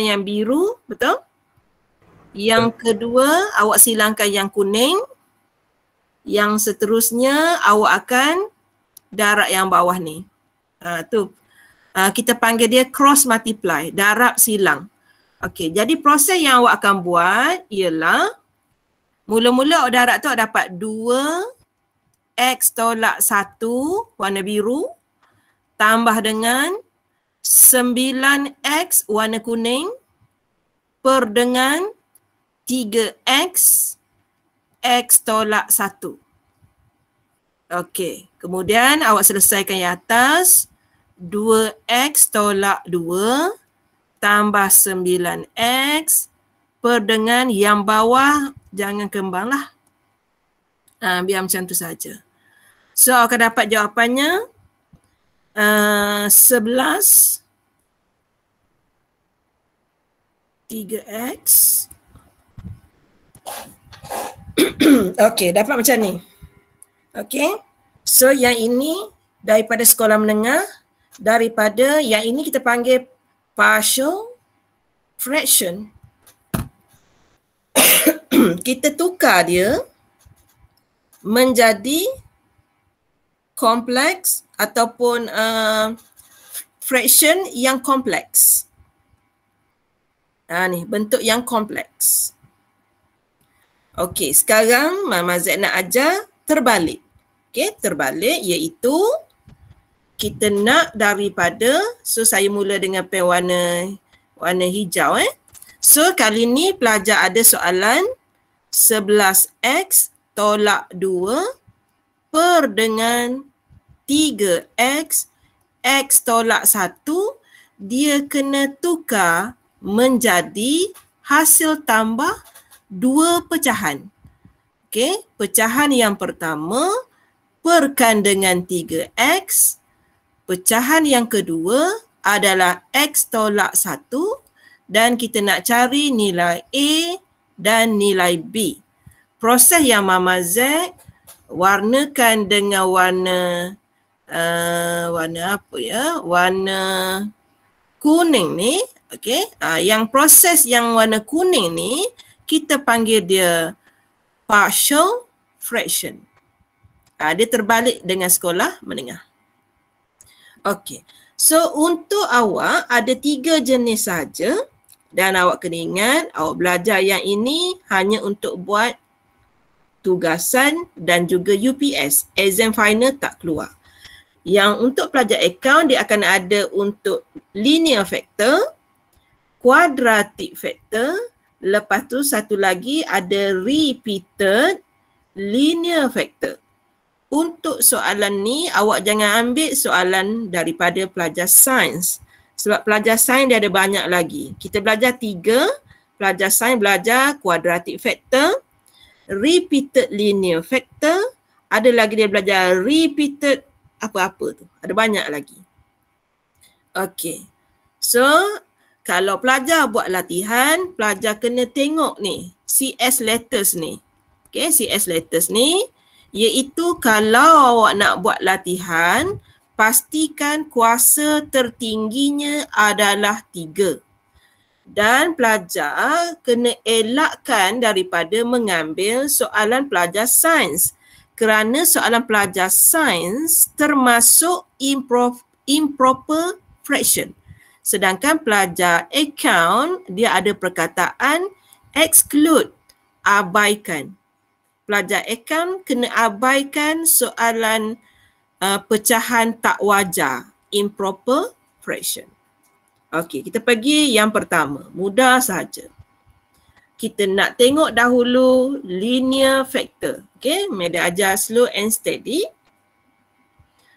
yang biru, betul? Yang kedua, awak silangkan yang kuning. Yang seterusnya, awak akan darab yang bawah ni. Ha, tu. Ha, kita panggil dia cross multiply, darab silang. Okey, jadi proses yang awak akan buat ialah mula-mula awak darab tu awak dapat 2 X tolak 1 warna biru tambah dengan 9X warna kuning per dengan 3X X tolak 1. Okey, kemudian awak selesaikan yang atas 2X tolak 2 tambah 9X per dengan yang bawah jangan kembang lah. Ha, biar macam tu saja. So akan dapat jawapannya uh, 11 3x Okey, dapat macam ni. Okey. So yang ini daripada sekolah menengah, daripada yang ini kita panggil partial fraction. kita tukar dia menjadi kompleks ataupun uh, fraction yang kompleks. Ha ni bentuk yang kompleks. Okey, sekarang Mama Z nak ajar terbalik. Okey, terbalik iaitu kita nak daripada so saya mula dengan pen warna warna hijau eh. So kali ni pelajar ada soalan 11x tolak 2 per dengan 3x x tolak 1 dia kena tukar menjadi hasil tambah dua pecahan. Okey, pecahan yang pertama perkan dengan 3x. Pecahan yang kedua adalah x tolak 1 dan kita nak cari nilai A dan nilai B. Proses yang Mama Z warnakan dengan warna uh, warna apa ya? Warna kuning ni Okay, uh, yang proses yang warna kuning ni kita panggil dia partial fraction. Uh, dia terbalik dengan sekolah menengah. Okay, so untuk awak ada tiga jenis saja dan awak kena ingat awak belajar yang ini hanya untuk buat tugasan dan juga UPS. Exam final tak keluar. Yang untuk pelajar account dia akan ada untuk linear factor, quadratic factor. Lepas tu satu lagi ada repeated linear factor. Untuk soalan ni awak jangan ambil soalan daripada pelajar sains. Sebab pelajar sains dia ada banyak lagi. Kita belajar tiga. Pelajar sains belajar quadratic factor, repeated linear factor, ada lagi dia belajar repeated apa-apa tu. Ada banyak lagi. Okay. So kalau pelajar buat latihan, pelajar kena tengok ni CS letters ni. Okay, CS letters ni iaitu kalau awak nak buat latihan, pastikan kuasa tertingginya adalah tiga. Dan pelajar kena elakkan daripada mengambil soalan pelajar sains kerana soalan pelajar sains termasuk improper fraction. Sedangkan pelajar account dia ada perkataan exclude, abaikan. Pelajar account kena abaikan soalan uh, pecahan tak wajar, improper fraction. Okey, kita pergi yang pertama. Mudah saja. Kita nak tengok dahulu linear factor. Okey, Meda ajar slow and steady.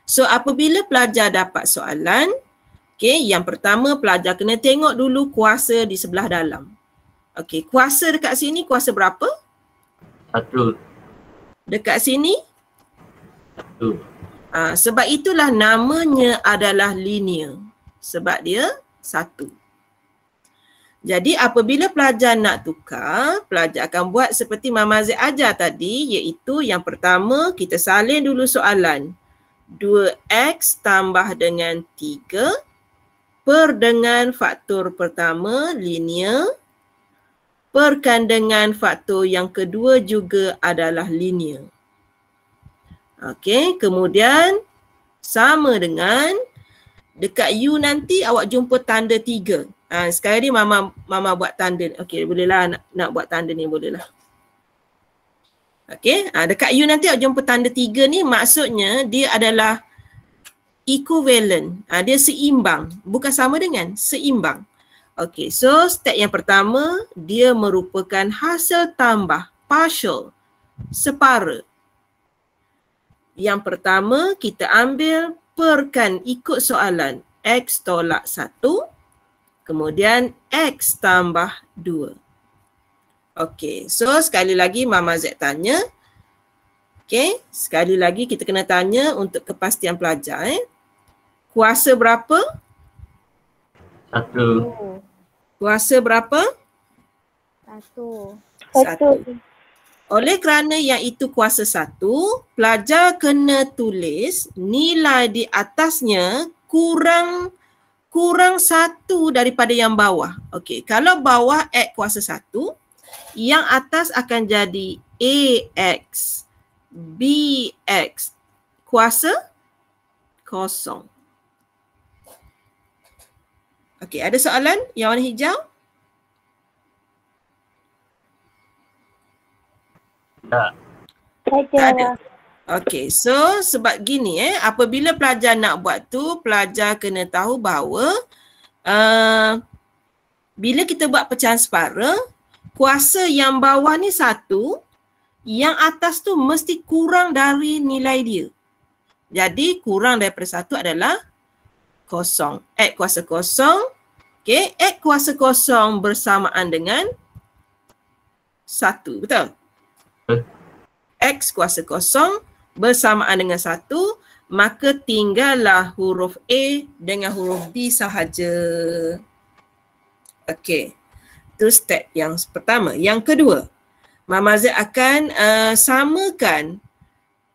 So apabila pelajar dapat soalan, Okey, yang pertama pelajar kena tengok dulu kuasa di sebelah dalam. Okey, kuasa dekat sini kuasa berapa? Satu. Dekat sini? Satu. Ha, sebab itulah namanya adalah linear. Sebab dia satu. Jadi apabila pelajar nak tukar, pelajar akan buat seperti Mama Zek ajar tadi iaitu yang pertama kita salin dulu soalan. 2x tambah dengan 3 per dengan faktor pertama linear. Perkan dengan faktor yang kedua juga adalah linear. Okey, kemudian sama dengan dekat U nanti awak jumpa tanda. Ha, sekarang ni mama mama buat tanda. Okey, bolehlah nak, nak buat tanda ni bolehlah. Okey, ha, dekat U nanti awak jumpa tanda tiga ni maksudnya dia adalah equivalent. Ha, dia seimbang. Bukan sama dengan, seimbang. Okey, so step yang pertama dia merupakan hasil tambah partial separa. Yang pertama kita ambil perkan ikut soalan x tolak satu kemudian x tambah 2. Okey, so sekali lagi Mama Z tanya. Okey, sekali lagi kita kena tanya untuk kepastian pelajar. Eh. Kuasa berapa? Satu. Kuasa berapa? Satu. Satu. Oleh kerana yang itu kuasa satu, pelajar kena tulis nilai di atasnya kurang kurang satu daripada yang bawah. Okey, kalau bawah X kuasa satu, yang atas akan jadi AX, BX kuasa kosong. Okey, ada soalan yang warna hijau? Tak. Tak ada. Okey, so sebab gini eh, apabila pelajar nak buat tu, pelajar kena tahu bahawa uh, bila kita buat pecahan separa, kuasa yang bawah ni satu, yang atas tu mesti kurang dari nilai dia. Jadi kurang daripada satu adalah kosong. X kuasa kosong. Okay, X kuasa kosong bersamaan dengan satu. Betul? X kuasa kosong bersamaan dengan satu, maka tinggallah huruf A dengan huruf B sahaja. Okey. Itu step yang pertama. Yang kedua, Mama Z akan uh, samakan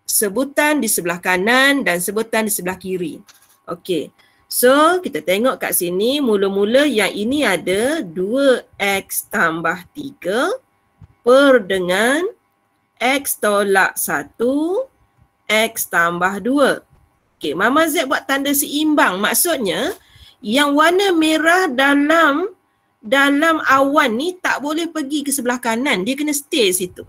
sebutan di sebelah kanan dan sebutan di sebelah kiri. Okey. So, kita tengok kat sini mula-mula yang ini ada 2x tambah 3 per dengan x tolak 1 X tambah 2. Okey, Mama Z buat tanda seimbang. Maksudnya yang warna merah dalam dalam awan ni tak boleh pergi ke sebelah kanan. Dia kena stay situ.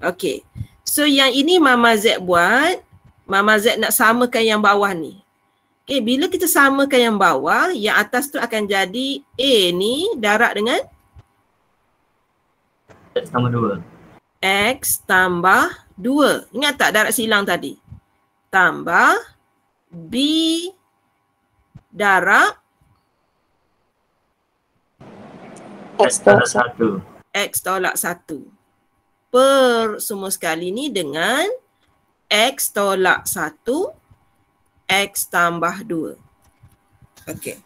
Okey. So yang ini Mama Z buat, Mama Z nak samakan yang bawah ni. Okey, bila kita samakan yang bawah, yang atas tu akan jadi A ni darab dengan X tambah dua. X tambah 2. Ingat tak darab silang tadi? Tambah B darab X tolak satu. X tolak 1. Per semua sekali ni dengan X tolak 1 X tambah 2. Okey.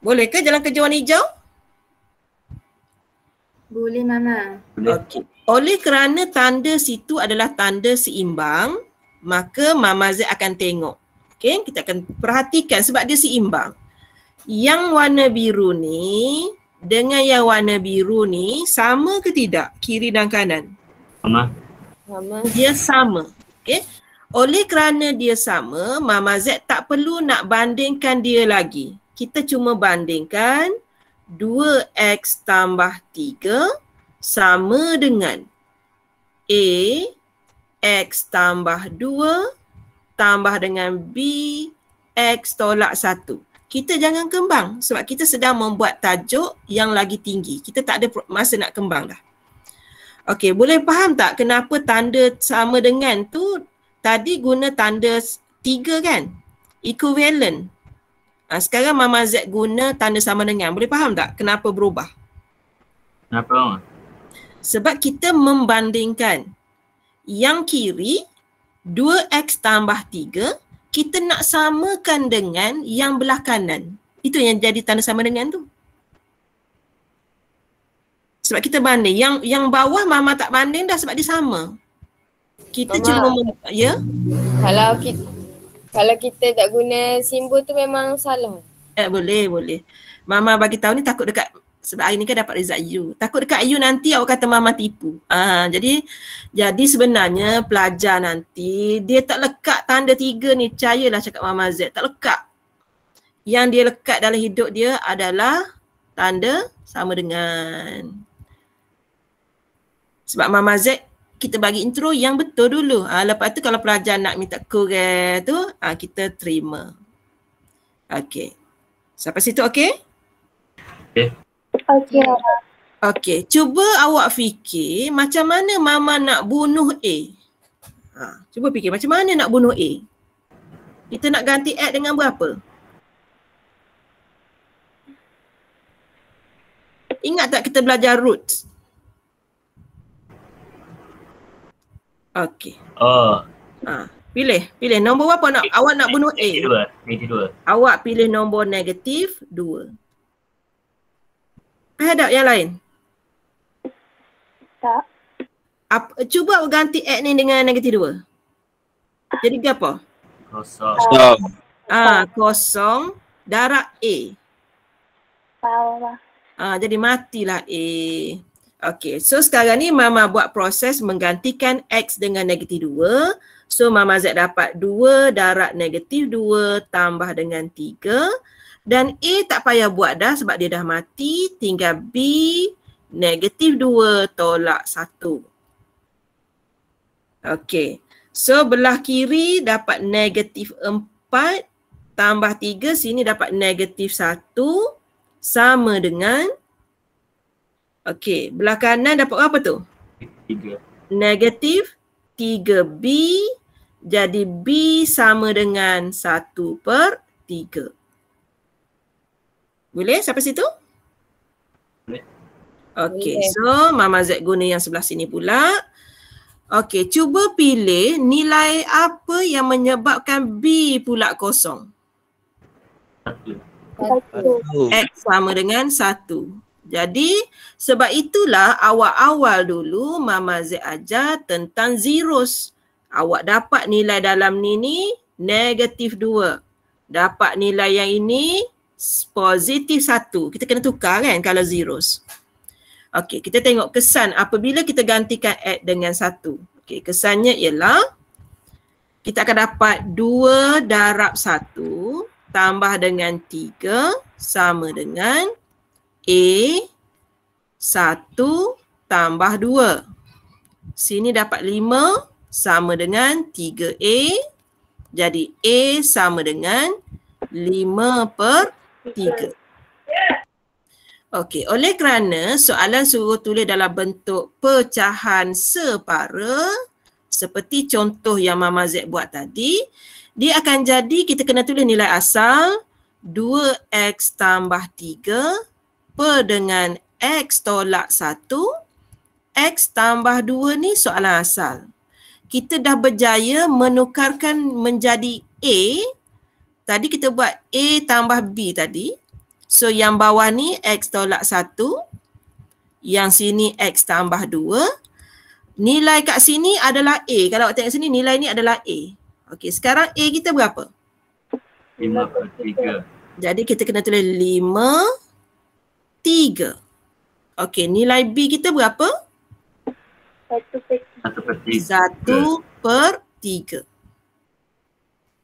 Boleh ke jalan kerja warna hijau? Boleh Mama. Okey. Oleh kerana tanda situ adalah tanda seimbang, maka Mama Z akan tengok. Okey, kita akan perhatikan sebab dia seimbang. Yang warna biru ni dengan yang warna biru ni sama ke tidak kiri dan kanan? Sama. Mama. Dia sama. Okey. Oleh kerana dia sama, Mama Z tak perlu nak bandingkan dia lagi. Kita cuma bandingkan 2x tambah 3 sama dengan A X tambah 2 tambah dengan B X tolak 1. Kita jangan kembang sebab kita sedang membuat tajuk yang lagi tinggi. Kita tak ada masa nak kembang dah. Okey, boleh faham tak kenapa tanda sama dengan tu tadi guna tanda 3 kan? Equivalent. Ha, sekarang Mama Z guna tanda sama dengan. Boleh faham tak kenapa berubah? Kenapa? Sebab kita membandingkan yang kiri 2x tambah 3 kita nak samakan dengan yang belah kanan. Itu yang jadi tanda sama dengan tu. Sebab kita banding. Yang yang bawah mama tak banding dah sebab dia sama. Kita Mama. cuma mem- ya. Kalau kita kalau kita tak guna simbol tu memang salah. Eh boleh, boleh. Mama bagi tahu ni takut dekat sebab hari ni kan dapat result U. Takut dekat U nanti awak kata mama tipu. Ah, jadi jadi sebenarnya pelajar nanti dia tak lekat tanda tiga ni. Percayalah cakap mama Z. Tak lekat. Yang dia lekat dalam hidup dia adalah tanda sama dengan. Sebab mama Z kita bagi intro yang betul dulu. Ah, lepas tu kalau pelajar nak minta korek tu, ah, kita terima. Okay. Sampai situ okay? Okay. Okey. Okey, cuba awak fikir macam mana mama nak bunuh A. Ha, cuba fikir macam mana nak bunuh A. Kita nak ganti X dengan berapa? Ingat tak kita belajar roots? Okey. Oh, Ha, pilih, pilih nombor berapa nak awak nak bunuh A. negatif dua. Negatif dua. Awak pilih nombor negatif 2. Hadap yang lain. Tak. Apa, cuba awak ganti X ni dengan negatif 2. Jadi apa? Kosong. Kosong. Ah, kosong darab A. Lah. Ah, jadi matilah A. Okey, so sekarang ni Mama buat proses menggantikan X dengan negatif 2. So Mama Z dapat 2 darab negatif 2 tambah dengan 3. Dan A tak payah buat dah sebab dia dah mati. Tinggal B negatif 2 tolak 1. Okey, so belah kiri dapat negatif 4 tambah 3. Sini dapat negatif 1 sama dengan Okey, belah kanan dapat apa tu? Tiga. Negatif 3B jadi B sama dengan 1 per 3. Boleh sampai situ? Boleh. Okey, so Mama Z guna yang sebelah sini pula. Okey, cuba pilih nilai apa yang menyebabkan B pula kosong. Satu. Satu. X sama dengan 1. Jadi sebab itulah awal-awal dulu Mama Z ajar tentang zeros. Awak dapat nilai dalam ni ni negatif 2. Dapat nilai yang ini positif 1. Kita kena tukar kan kalau zeros. Okey, kita tengok kesan apabila kita gantikan X dengan 1. Okey, kesannya ialah kita akan dapat 2 darab 1 tambah dengan 3 sama dengan A 1 tambah 2. Sini dapat 5 sama dengan 3A. Jadi A sama dengan 5 per 3. Okey, oleh kerana soalan suruh tulis dalam bentuk pecahan separa seperti contoh yang Mama Z buat tadi, dia akan jadi kita kena tulis nilai asal 2x tambah 3 per dengan x tolak 1, x tambah 2 ni soalan asal. Kita dah berjaya menukarkan menjadi A. Tadi kita buat A tambah B tadi. So yang bawah ni x tolak 1. Yang sini x tambah 2. Nilai kat sini adalah A. Kalau awak tengok sini nilai ni adalah A. Okey, sekarang A kita berapa? Lima per tiga. Jadi kita kena tulis 5 3. Okey, nilai B kita berapa? Satu per Satu per tiga. 1 per 3.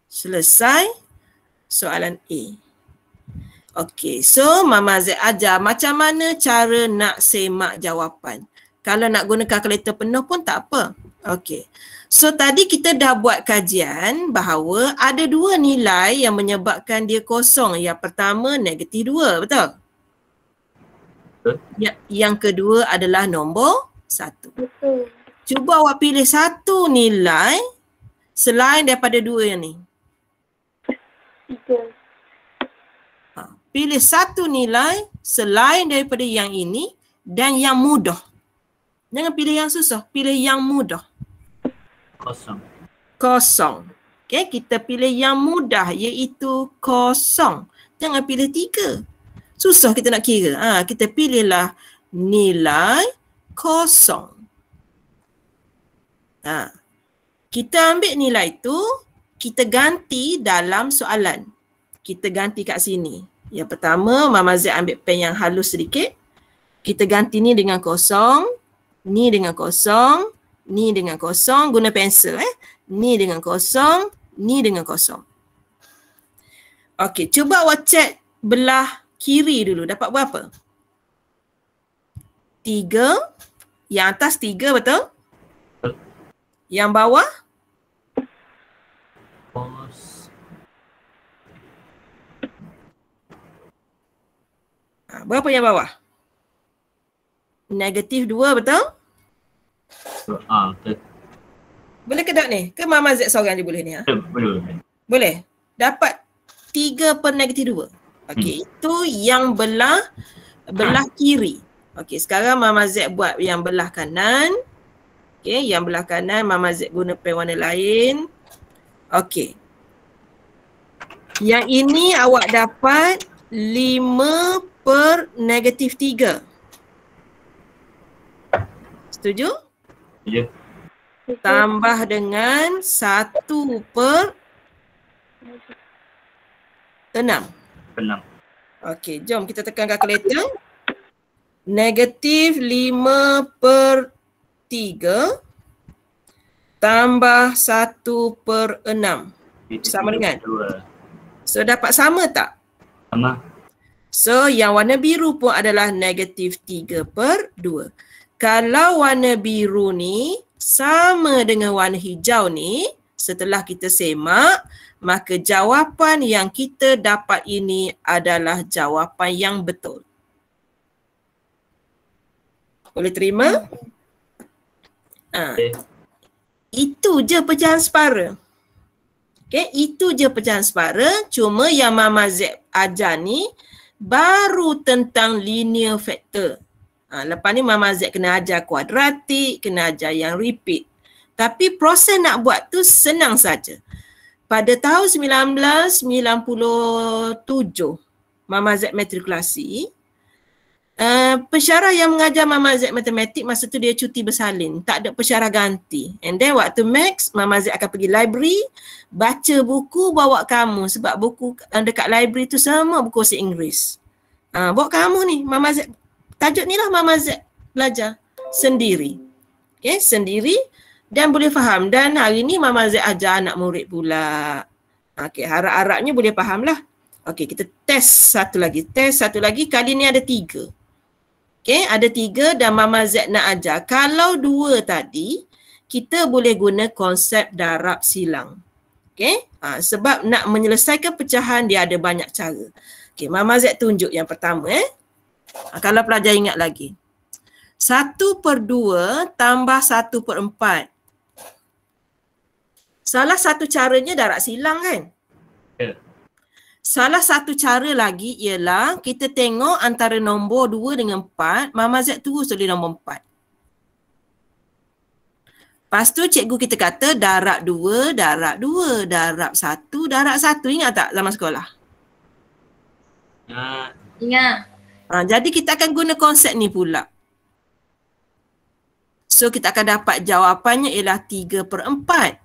Selesai soalan A. Okey, so Mama Z ajar macam mana cara nak semak jawapan. Kalau nak guna kalkulator penuh pun tak apa. Okey. So tadi kita dah buat kajian bahawa ada dua nilai yang menyebabkan dia kosong. Yang pertama negatif 2, betul? Betul. Ya, yang kedua adalah nombor satu. Betul. Cuba awak pilih satu nilai selain daripada dua yang ni. Tiga. Ha, pilih satu nilai selain daripada yang ini dan yang mudah. Jangan pilih yang susah, pilih yang mudah. Kosong. Kosong. Okay, kita pilih yang mudah iaitu kosong. Jangan pilih tiga. Susah kita nak kira. Ha, kita pilihlah nilai kosong. Ha. Kita ambil nilai tu, kita ganti dalam soalan. Kita ganti kat sini. Yang pertama, Mama Z ambil pen yang halus sedikit. Kita ganti ni dengan kosong. Ni dengan kosong. Ni dengan kosong. Guna pensel eh. Ni dengan kosong. Ni dengan kosong. Okey, cuba awak cek belah kiri dulu. Dapat berapa? Tiga. Yang atas tiga betul? Yang bawah? Kos. Ha, berapa yang bawah? Negatif dua betul? Ah, betul. Boleh ke tak ni? Ke Mama Z seorang je boleh ni? Ha? Betul, Boleh. Boleh. Dapat tiga per negatif dua. Okey, itu yang belah belah kiri. Okey, sekarang Mama Z buat yang belah kanan. Okey, yang belah kanan Mama Z guna pen warna lain. Okey. Yang ini awak dapat lima per negatif tiga. Setuju? Ya. Tambah dengan satu per enam. Enam. Okey, jom kita tekan kalkulator. Negatif 5 per 3 tambah 1 per 6. Sama dengan? Dua. So dapat sama tak? Sama. So yang warna biru pun adalah negatif 3 per 2. Kalau warna biru ni sama dengan warna hijau ni, setelah kita semak, maka jawapan yang kita dapat ini adalah jawapan yang betul. Boleh terima? Ha, Okay. Itu je pecahan separa. Okay, itu je pecahan separa. Cuma yang Mama Z ajar ni baru tentang linear factor. Ha, lepas ni Mama Z kena ajar kuadratik, kena ajar yang repeat. Tapi proses nak buat tu senang saja. Pada tahun 1997, Mama Z matrikulasi, uh, pensyarah yang mengajar Mama Z matematik masa tu dia cuti bersalin. Tak ada pensyarah ganti. And then waktu max, Mama Z akan pergi library, baca buku bawa kamu sebab buku uh, dekat library tu semua buku bahasa Inggeris. Uh, bawa kamu ni, Mama Z. Tajuk ni lah Mama Z belajar sendiri. Okay, sendiri dan boleh faham. Dan hari ni Mama Z ajar anak murid pula. Okey, harap-harapnya boleh faham lah. Okey, kita test satu lagi. Test satu lagi. Kali ni ada tiga. Okey, ada tiga dan Mama Z nak ajar. Kalau dua tadi, kita boleh guna konsep darab silang. Okey, ha, sebab nak menyelesaikan pecahan dia ada banyak cara. Okey, Mama Z tunjuk yang pertama eh. Ha, kalau pelajar ingat lagi. Satu per dua tambah satu per empat. Salah satu caranya darab silang kan? Salah satu cara lagi ialah kita tengok antara nombor 2 dengan 4, Mama Z terus tulis nombor 4. Lepas tu cikgu kita kata darab 2, darab 2, darab 1, darab 1. Ingat tak zaman sekolah? Ingat. Ha, jadi kita akan guna konsep ni pula. So kita akan dapat jawapannya ialah 3 per 4.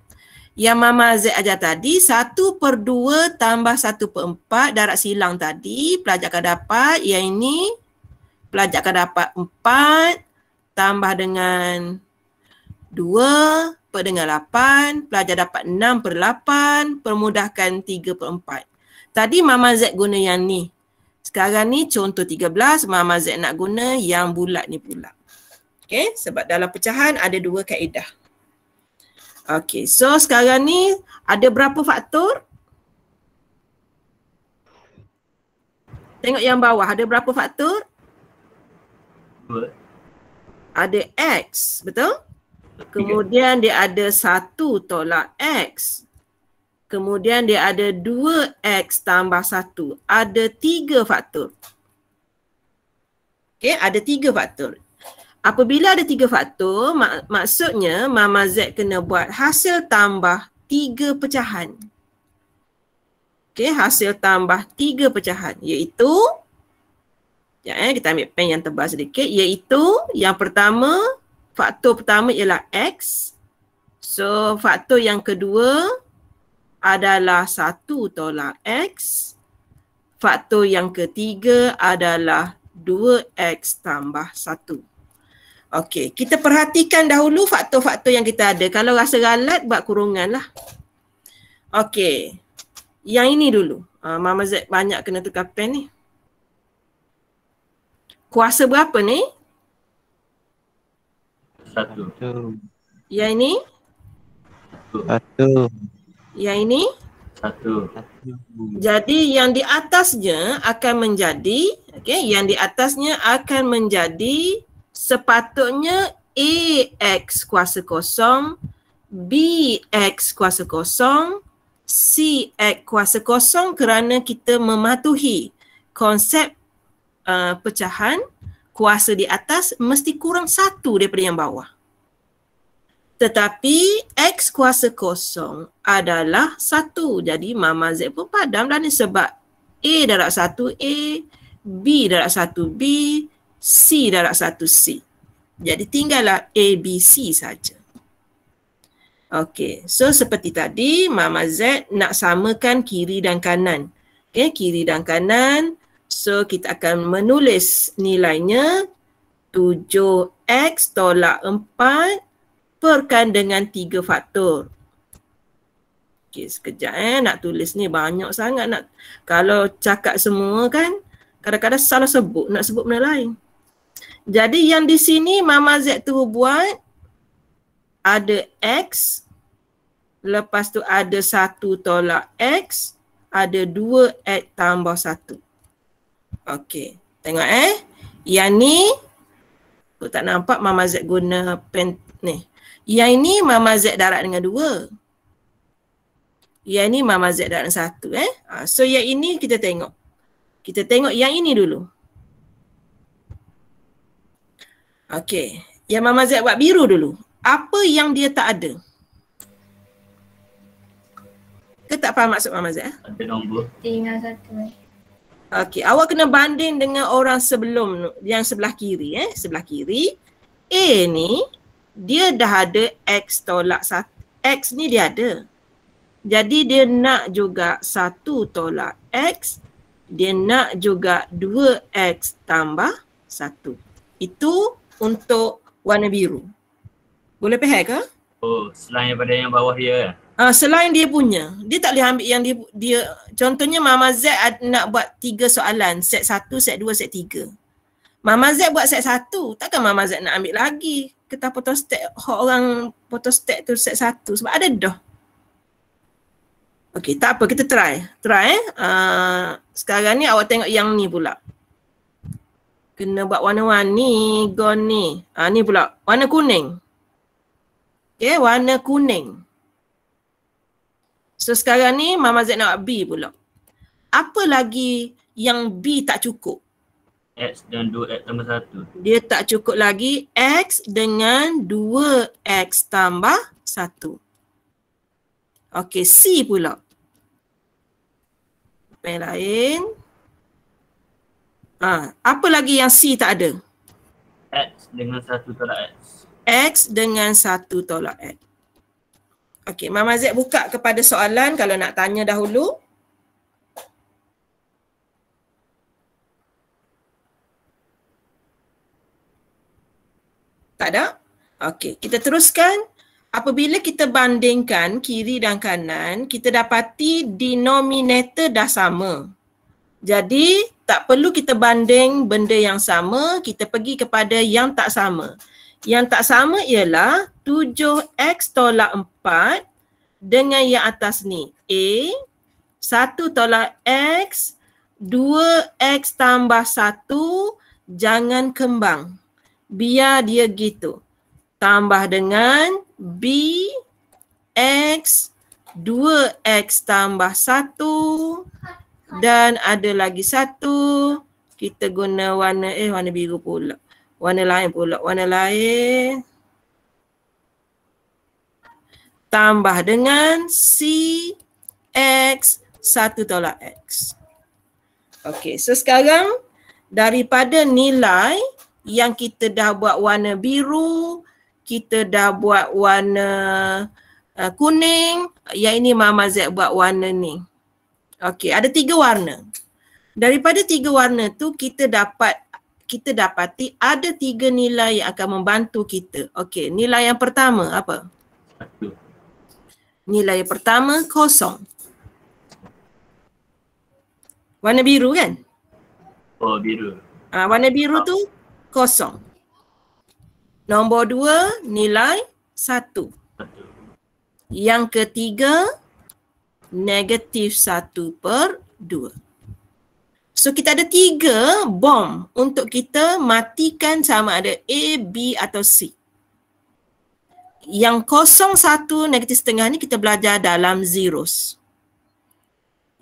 Yang Mama Z ajar tadi, 1 per 2 tambah 1 per 4 darab silang tadi, pelajar akan dapat yang ini, pelajar akan dapat 4 tambah dengan 2 per dengan 8, pelajar dapat 6 per 8, permudahkan 3 per 4. Tadi Mama Z guna yang ni. Sekarang ni contoh 13, Mama Z nak guna yang bulat ni pula. Okay, sebab dalam pecahan ada dua kaedah. Okay, so sekarang ni ada berapa faktor? Tengok yang bawah, ada berapa faktor? dua. Ada X, betul? Kemudian dia ada satu tolak X. Kemudian dia ada 2X tambah 1. Ada tiga faktor. Okay, ada tiga faktor. Apabila ada tiga faktor, mak- maksudnya Mama Z kena buat hasil tambah tiga pecahan. Okay, hasil tambah tiga pecahan iaitu Ya, eh, kita ambil pen yang tebal sedikit iaitu yang pertama faktor pertama ialah X. So faktor yang kedua adalah satu tolak X. faktor yang ketiga adalah 2x tambah 1. Okey, kita perhatikan dahulu faktor-faktor yang kita ada. Kalau rasa galat, buat kurungan lah. Okey, yang ini dulu. Uh, Mama Z banyak kena tukar pen ni. Kuasa berapa ni? Satu. Yang ini? Satu. Yang ini? Satu. Satu. Jadi yang di atasnya akan menjadi, okey, yang di atasnya akan menjadi sepatutnya AX kuasa kosong, BX kuasa kosong, CX kuasa kosong kerana kita mematuhi konsep uh, pecahan kuasa di atas mesti kurang satu daripada yang bawah. Tetapi X kuasa kosong adalah satu. Jadi Mama Z pun padam dah ni sebab A darab satu A, B darab satu B, C darab satu C. Jadi tinggallah A, B, C saja. Okey, so seperti tadi Mama Z nak samakan kiri dan kanan. Okey, kiri dan kanan. So kita akan menulis nilainya 7x tolak 4 perkan dengan tiga faktor. Okey, sekejap eh nak tulis ni banyak sangat nak kalau cakap semua kan kadang-kadang salah sebut nak sebut benda lain. Jadi yang di sini Mama Z tu buat ada X lepas tu ada satu tolak X ada dua X tambah satu. Okey, tengok eh. Yang ni aku tak nampak Mama Z guna pen ni. Yang ini Mama Z darat dengan dua. Yang ini Mama Z darat dengan satu. Eh? Ha, so yang ini kita tengok. Kita tengok yang ini dulu. Okey. Yang Mama Z buat biru dulu. Apa yang dia tak ada? Kita tak faham maksud Mama Z? Eh? Ada nombor. Tinggal satu eh. Okey, awak kena banding dengan orang sebelum yang sebelah kiri eh, sebelah kiri. A ni dia dah ada X tolak satu. X ni dia ada. Jadi dia nak juga satu tolak X. Dia nak juga 2X tambah satu. Itu untuk warna biru. Boleh faham ke? Oh, selain daripada yang bawah dia. Uh, selain dia punya, dia tak boleh ambil yang dia, dia contohnya Mama Z nak buat tiga soalan, set satu, set dua, set tiga. Mama Z buat set satu, takkan Mama Z nak ambil lagi kita photostat orang photostat tu set satu sebab ada dah. Okey, tak apa kita try. Try eh. Uh, sekarang ni awak tengok yang ni pula. Kena buat warna-warni, gon ni. Uh, ni pula, warna kuning. Okey, warna kuning. So sekarang ni Mama Z nak B pula. Apa lagi yang B tak cukup? X dan 2X tambah 1. Dia tak cukup lagi X dengan 2X tambah 1. Okey, C pula. Yang lain. Ha, apa lagi yang C tak ada? X dengan 1 tolak X. X dengan 1 tolak X. Okey, Mama Z buka kepada soalan kalau nak tanya dahulu. Tak ada? Okey, kita teruskan. Apabila kita bandingkan kiri dan kanan, kita dapati denominator dah sama. Jadi, tak perlu kita banding benda yang sama, kita pergi kepada yang tak sama. Yang tak sama ialah 7x tolak 4 dengan yang atas ni. A, 1 tolak x, 2x tambah 1, jangan kembang biar dia gitu. Tambah dengan B X 2X tambah 1 dan ada lagi satu kita guna warna eh warna biru pula. Warna lain pula, warna lain. Tambah dengan C X 1 tolak X. Okey, so sekarang daripada nilai yang kita dah buat warna biru, kita dah buat warna uh, kuning, yang ini Mama Z buat warna ni. Okey, ada tiga warna. Daripada tiga warna tu kita dapat kita dapati ada tiga nilai yang akan membantu kita. Okey, nilai yang pertama apa? Nilai yang pertama kosong. Warna biru kan? Oh biru. Ah, warna biru tu kosong. Nombor dua nilai satu. Satu. Yang ketiga negatif satu per dua. So kita ada tiga bom untuk kita matikan sama ada A, B atau C. Yang kosong satu negatif setengah ni kita belajar dalam zeros.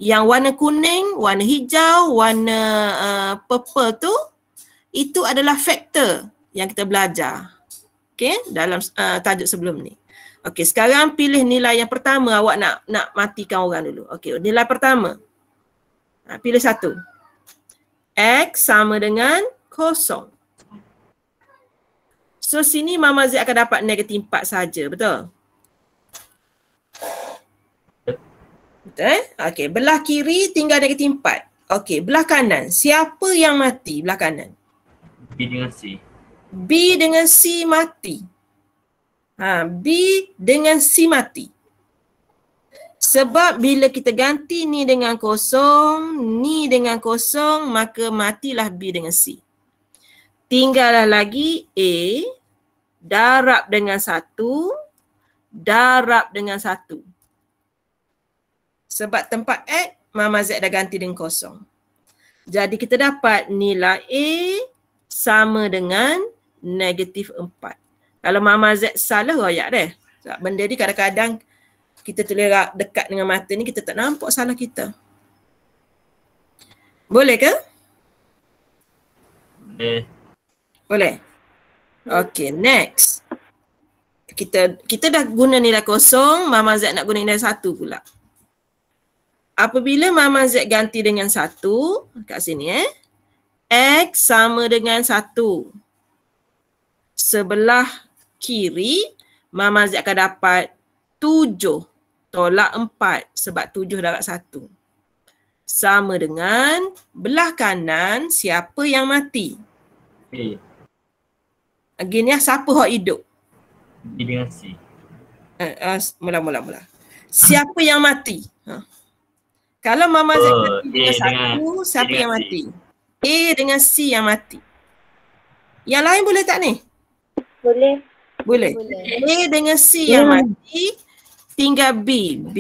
Yang warna kuning, warna hijau, warna uh, purple tu itu adalah faktor yang kita belajar. Okay, dalam uh, tajuk sebelum ni. Okay, sekarang pilih nilai yang pertama awak nak nak matikan orang dulu. Okay, nilai pertama. Ha, pilih satu. X sama dengan kosong. So sini Mama Z akan dapat negatif 4 saja, betul? Betul eh? Okey, belah kiri tinggal negatif 4. Okey, belah kanan. Siapa yang mati belah kanan? B dengan C. B dengan C mati. Ha, B dengan C mati. Sebab bila kita ganti ni dengan kosong, ni dengan kosong, maka matilah B dengan C. Tinggallah lagi A darab dengan satu, darab dengan satu. Sebab tempat X, Mama Z dah ganti dengan kosong. Jadi kita dapat nilai A sama dengan negatif empat. Kalau Mama Z salah royak deh. Sebab benda ni kadang-kadang kita tulis dekat dengan mata ni kita tak nampak salah kita. Boleh ke? Boleh. Boleh. Okay, next. Kita kita dah guna nilai kosong, Mama Z nak guna nilai satu pula. Apabila Mama Z ganti dengan satu, kat sini eh. X sama dengan satu. Sebelah kiri, Mama Z akan dapat tujuh tolak empat sebab tujuh darab satu. Sama dengan belah kanan siapa yang mati. A. Again ya, siapa yang hidup? B dengan C. Uh, uh, mula mula mula. Siapa yang mati? Ha. Kalau Mama Z Oh, ganti dengan A satu, dengan- siapa A yang dengan C. mati? A dengan C yang mati. Yang lain boleh tak ni? Boleh. Boleh. Boleh. A dengan C yang mati, tinggal B. B,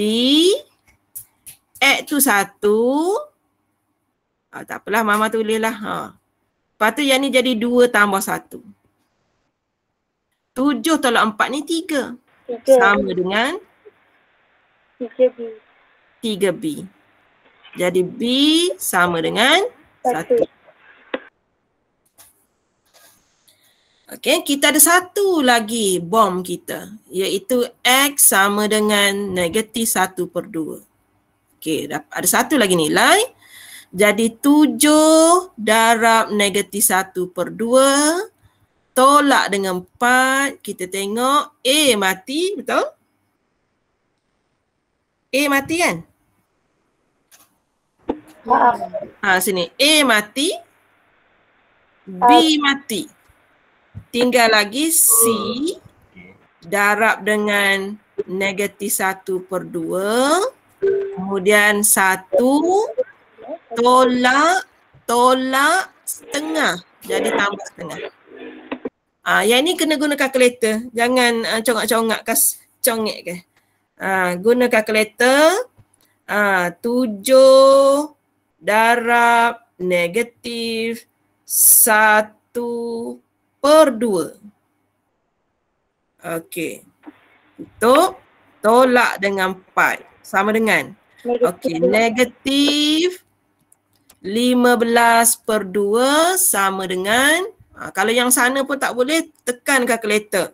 X tu satu. Ah, tak apalah, Mama tulislah. Ha. Lepas tu yang ni jadi dua tambah satu. Tujuh tolak empat ni tiga. Tiga. Sama dengan Tiga B. tiga B. Jadi B sama dengan Satu. satu. Okey, kita ada satu lagi bom kita iaitu X sama dengan negatif satu per dua. Okey, dap- ada satu lagi nilai. Jadi tujuh darab negatif satu per dua tolak dengan empat. Kita tengok A mati, betul? A mati kan? Maaf. Ha sini. A mati. B mati. Tinggal lagi C darab dengan negatif satu per dua. Kemudian satu tolak tolak setengah. Jadi tambah setengah. Ah, yang ni kena guna kalkulator. Jangan uh, congak-congak kas congek ke. Ah, guna kalkulator. Ah, tujuh darab negatif satu per dua. Okey. Untuk tolak dengan empat. Sama dengan. Okey. Negatif 15 per 2 sama dengan. Ha, kalau yang sana pun tak boleh, tekan kalkulator.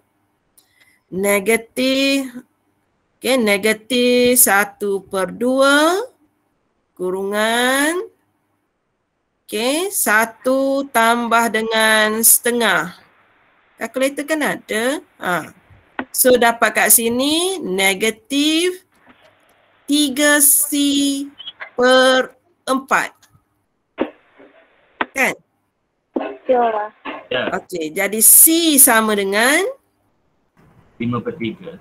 Negatif. Okey. Negatif 1 per 2 kurungan. Okey. 1 tambah dengan setengah. Kalkulator kan ada. Ha. So dapat kat sini negatif 3C per 4. Kan? Lah. Ya. Okey, jadi C sama dengan Lima per tiga.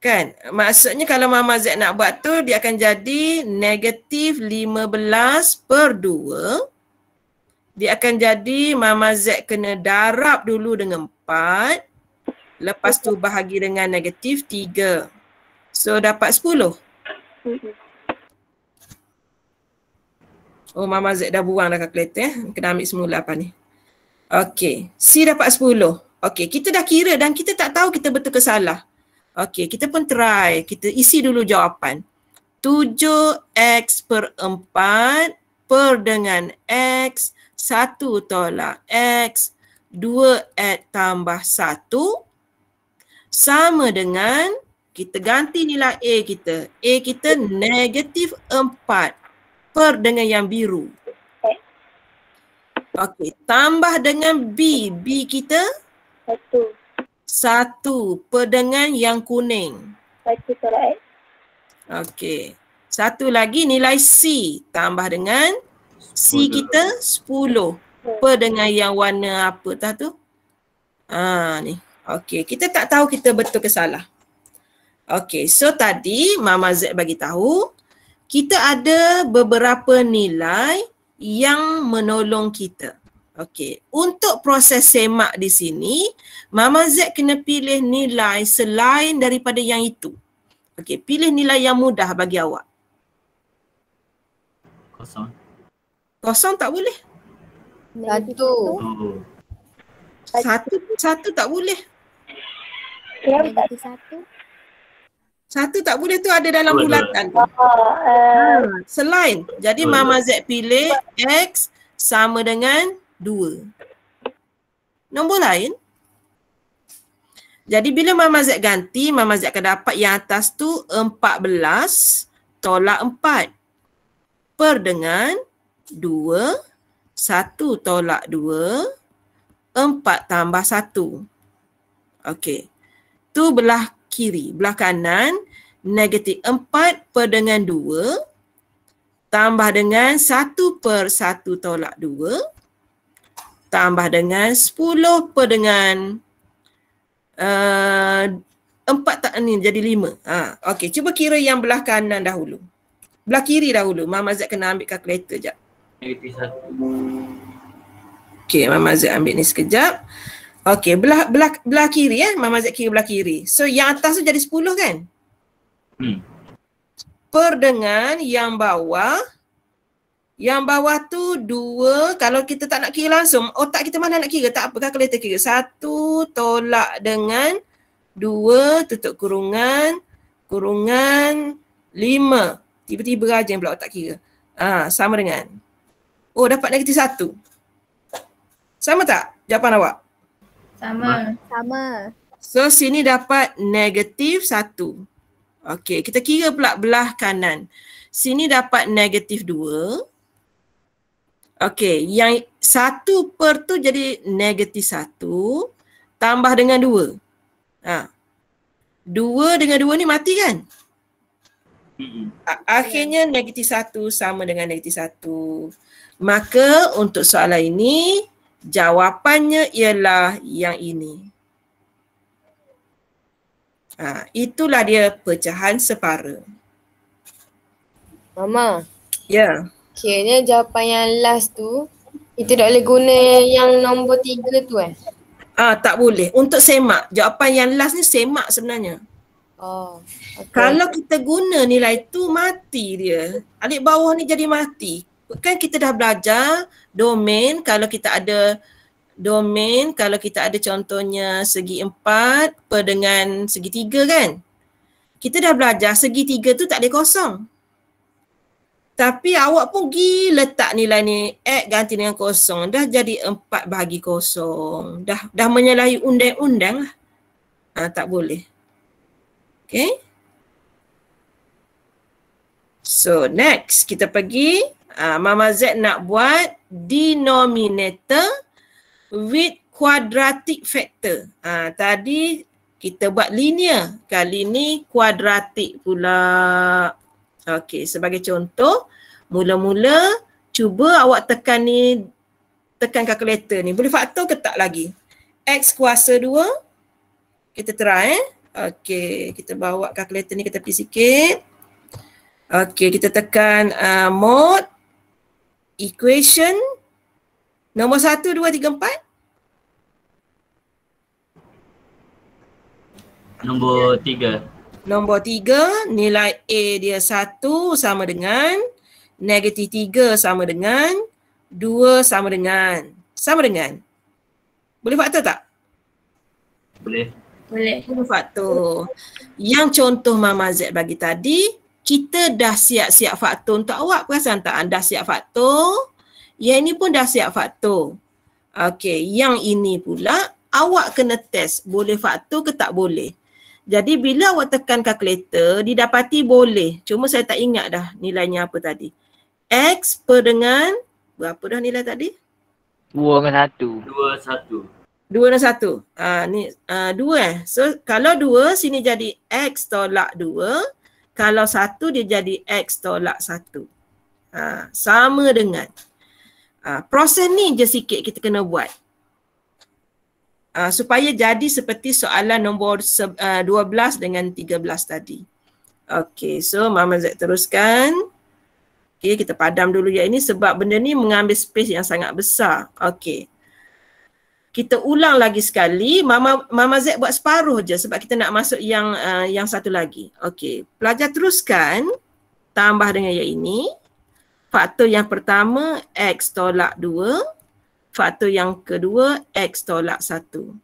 Kan? Maksudnya kalau Mama Z nak buat tu dia akan jadi negatif 15 per 2. Dia akan jadi Mama Z kena darab dulu dengan 4. Lepas tu bahagi dengan negatif 3. So dapat 10. Mm-mm. Oh Mama Z dah buang dah kalkulator eh. Kena ambil semula apa ni. Okey. C dapat 10. Okey. Kita dah kira dan kita tak tahu kita betul ke salah. Okey. Kita pun try. Kita isi dulu jawapan. 7x per 4 per dengan x. 1 tolak x. 2x tambah 1. Sama dengan kita ganti nilai A kita. A kita negatif 4 per dengan yang biru. Okey, tambah dengan B. B kita Satu. Satu per dengan yang kuning. Satu X. Okey. Satu lagi nilai C tambah dengan C kita 10 per dengan yang warna apa tah tu? Ah ni. Okey, kita tak tahu kita betul ke salah. Okey, so tadi Mama Z bagi tahu kita ada beberapa nilai yang menolong kita. Okey, untuk proses semak di sini, Mama Z kena pilih nilai selain daripada yang itu. Okey, pilih nilai yang mudah bagi awak. Kosong. Kosong tak boleh. Satu. Satu satu tak boleh. Satu. Satu tak boleh tu ada dalam bulatan tu. Oh, uh, Ha, selain. Jadi. Mama Z pilih X sama dengan 2. Nombor lain. Jadi bila Mama Z ganti, Mama Z akan dapat yang atas tu 14 tolak 4 per dengan 2, 1 tolak 2, 4 tambah 1. Okey. Tu belah kiri. Belah kanan negatif 4 per dengan 2 tambah dengan 1 per 1 tolak 2 tambah dengan 10 per dengan uh, 4 tak ni jadi 5. Ha, okey, cuba kira yang belah kanan dahulu. Belah kiri dahulu. Mama Zat kena ambil kalkulator jap. Negatif. Okey, Mama Zat ambil ni sekejap. Okey, belah belah belah kiri eh. Mama Zat kira belah kiri. So yang atas tu jadi 10 kan? Hmm. per dengan yang bawah yang bawah tu dua kalau kita tak nak kira langsung otak kita mana nak kira tak apa kalkulator kira satu tolak dengan dua tutup kurungan kurungan lima tiba-tiba aja yang pula otak kira ah sama dengan oh dapat negatif satu sama tak jawapan awak Sama. Sama. So sini dapat negatif satu. Okey, kita kira pula belah kanan. Sini dapat negatif dua. Okey, yang satu per tu jadi negatif satu. Tambah dengan dua. Ha. Dua dengan dua ni mati kan? Akhirnya negatif satu sama dengan negatif satu. Maka untuk soalan ini, jawapannya ialah yang ini. Ha, itulah dia pecahan separa. Mama. Ya. Kiranya jawapan yang last tu kita tak boleh guna yang nombor tiga tu eh? Ah tak boleh. Untuk semak, jawapan yang last ni semak sebenarnya. Oh. Okay. Kalau kita guna nilai tu mati dia. Alik bawah ni jadi mati. Kan kita dah belajar domain kalau kita ada domain kalau kita ada contohnya segi empat per dengan segi tiga kan. Kita dah belajar segi tiga tu tak ada kosong. Tapi awak pun pergi letak nilai ni X ganti dengan kosong. Dah jadi empat bahagi kosong. Dah dah menyalahi undang-undang lah. Ha, tak boleh. Okay. So next kita pergi uh, Mama Z nak buat denominator with quadratic factor. Uh, tadi kita buat linear. Kali ni kuadratik pula. Okey, sebagai contoh, mula-mula cuba awak tekan ni tekan kalkulator ni. Boleh faktor ke tak lagi? X kuasa 2. Kita try eh. Okey, kita bawa kalkulator ni ke tepi sikit. Okey, kita tekan uh, mod equation nombor 1 2 3 4. Nombor tiga. Nombor tiga, nilai A dia satu sama dengan negatif tiga sama dengan dua sama dengan sama dengan. Boleh faktor tak? Boleh. Boleh. Boleh faktor. Yang contoh Mama Z bagi tadi, kita dah siap-siap faktor untuk awak. Perasan tak anda siap faktor? Yang ini pun dah siap faktor. Okey, yang ini pula awak kena test boleh faktor ke tak boleh. Jadi bila awak tekan kalkulator, didapati boleh. Cuma saya tak ingat dah nilainya apa tadi. X per dengan, berapa dah nilai tadi? Dua dengan satu. Dua satu. Dua dan satu. Ah ni ah, dua eh. So kalau dua sini jadi X tolak dua. Kalau satu dia jadi X tolak satu. Ah, sama dengan. Ah, proses ni je sikit kita kena buat. Uh, supaya jadi seperti soalan nombor se- uh, 12 dengan 13 tadi. Okey, so Mama Z teruskan. Okey, kita padam dulu ya ini sebab benda ni mengambil space yang sangat besar. Okey. Kita ulang lagi sekali. Mama Mama Z buat separuh je sebab kita nak masuk yang uh, yang satu lagi. Okey, pelajar teruskan tambah dengan yang ini. Faktor yang pertama X tolak 2 faktor yang kedua X tolak satu.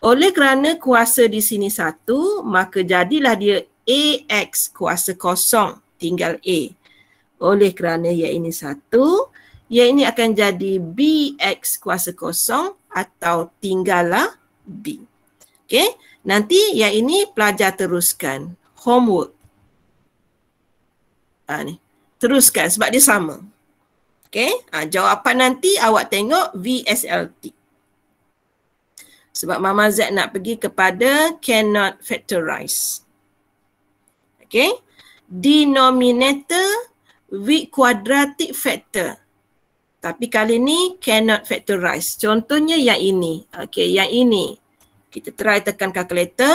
Oleh kerana kuasa di sini satu, maka jadilah dia AX kuasa kosong tinggal A. Oleh kerana yang ini satu, yang ini akan jadi BX kuasa kosong atau tinggallah B. Okay, nanti yang ini pelajar teruskan. Homework. Ha, ni. Teruskan sebab dia sama. Okay, ha, jawapan nanti awak tengok VSLT. Sebab Mama Z nak pergi kepada cannot factorize. Okay, denominator with quadratic factor. Tapi kali ni cannot factorize. Contohnya yang ini. Okay, yang ini. Kita try tekan calculator.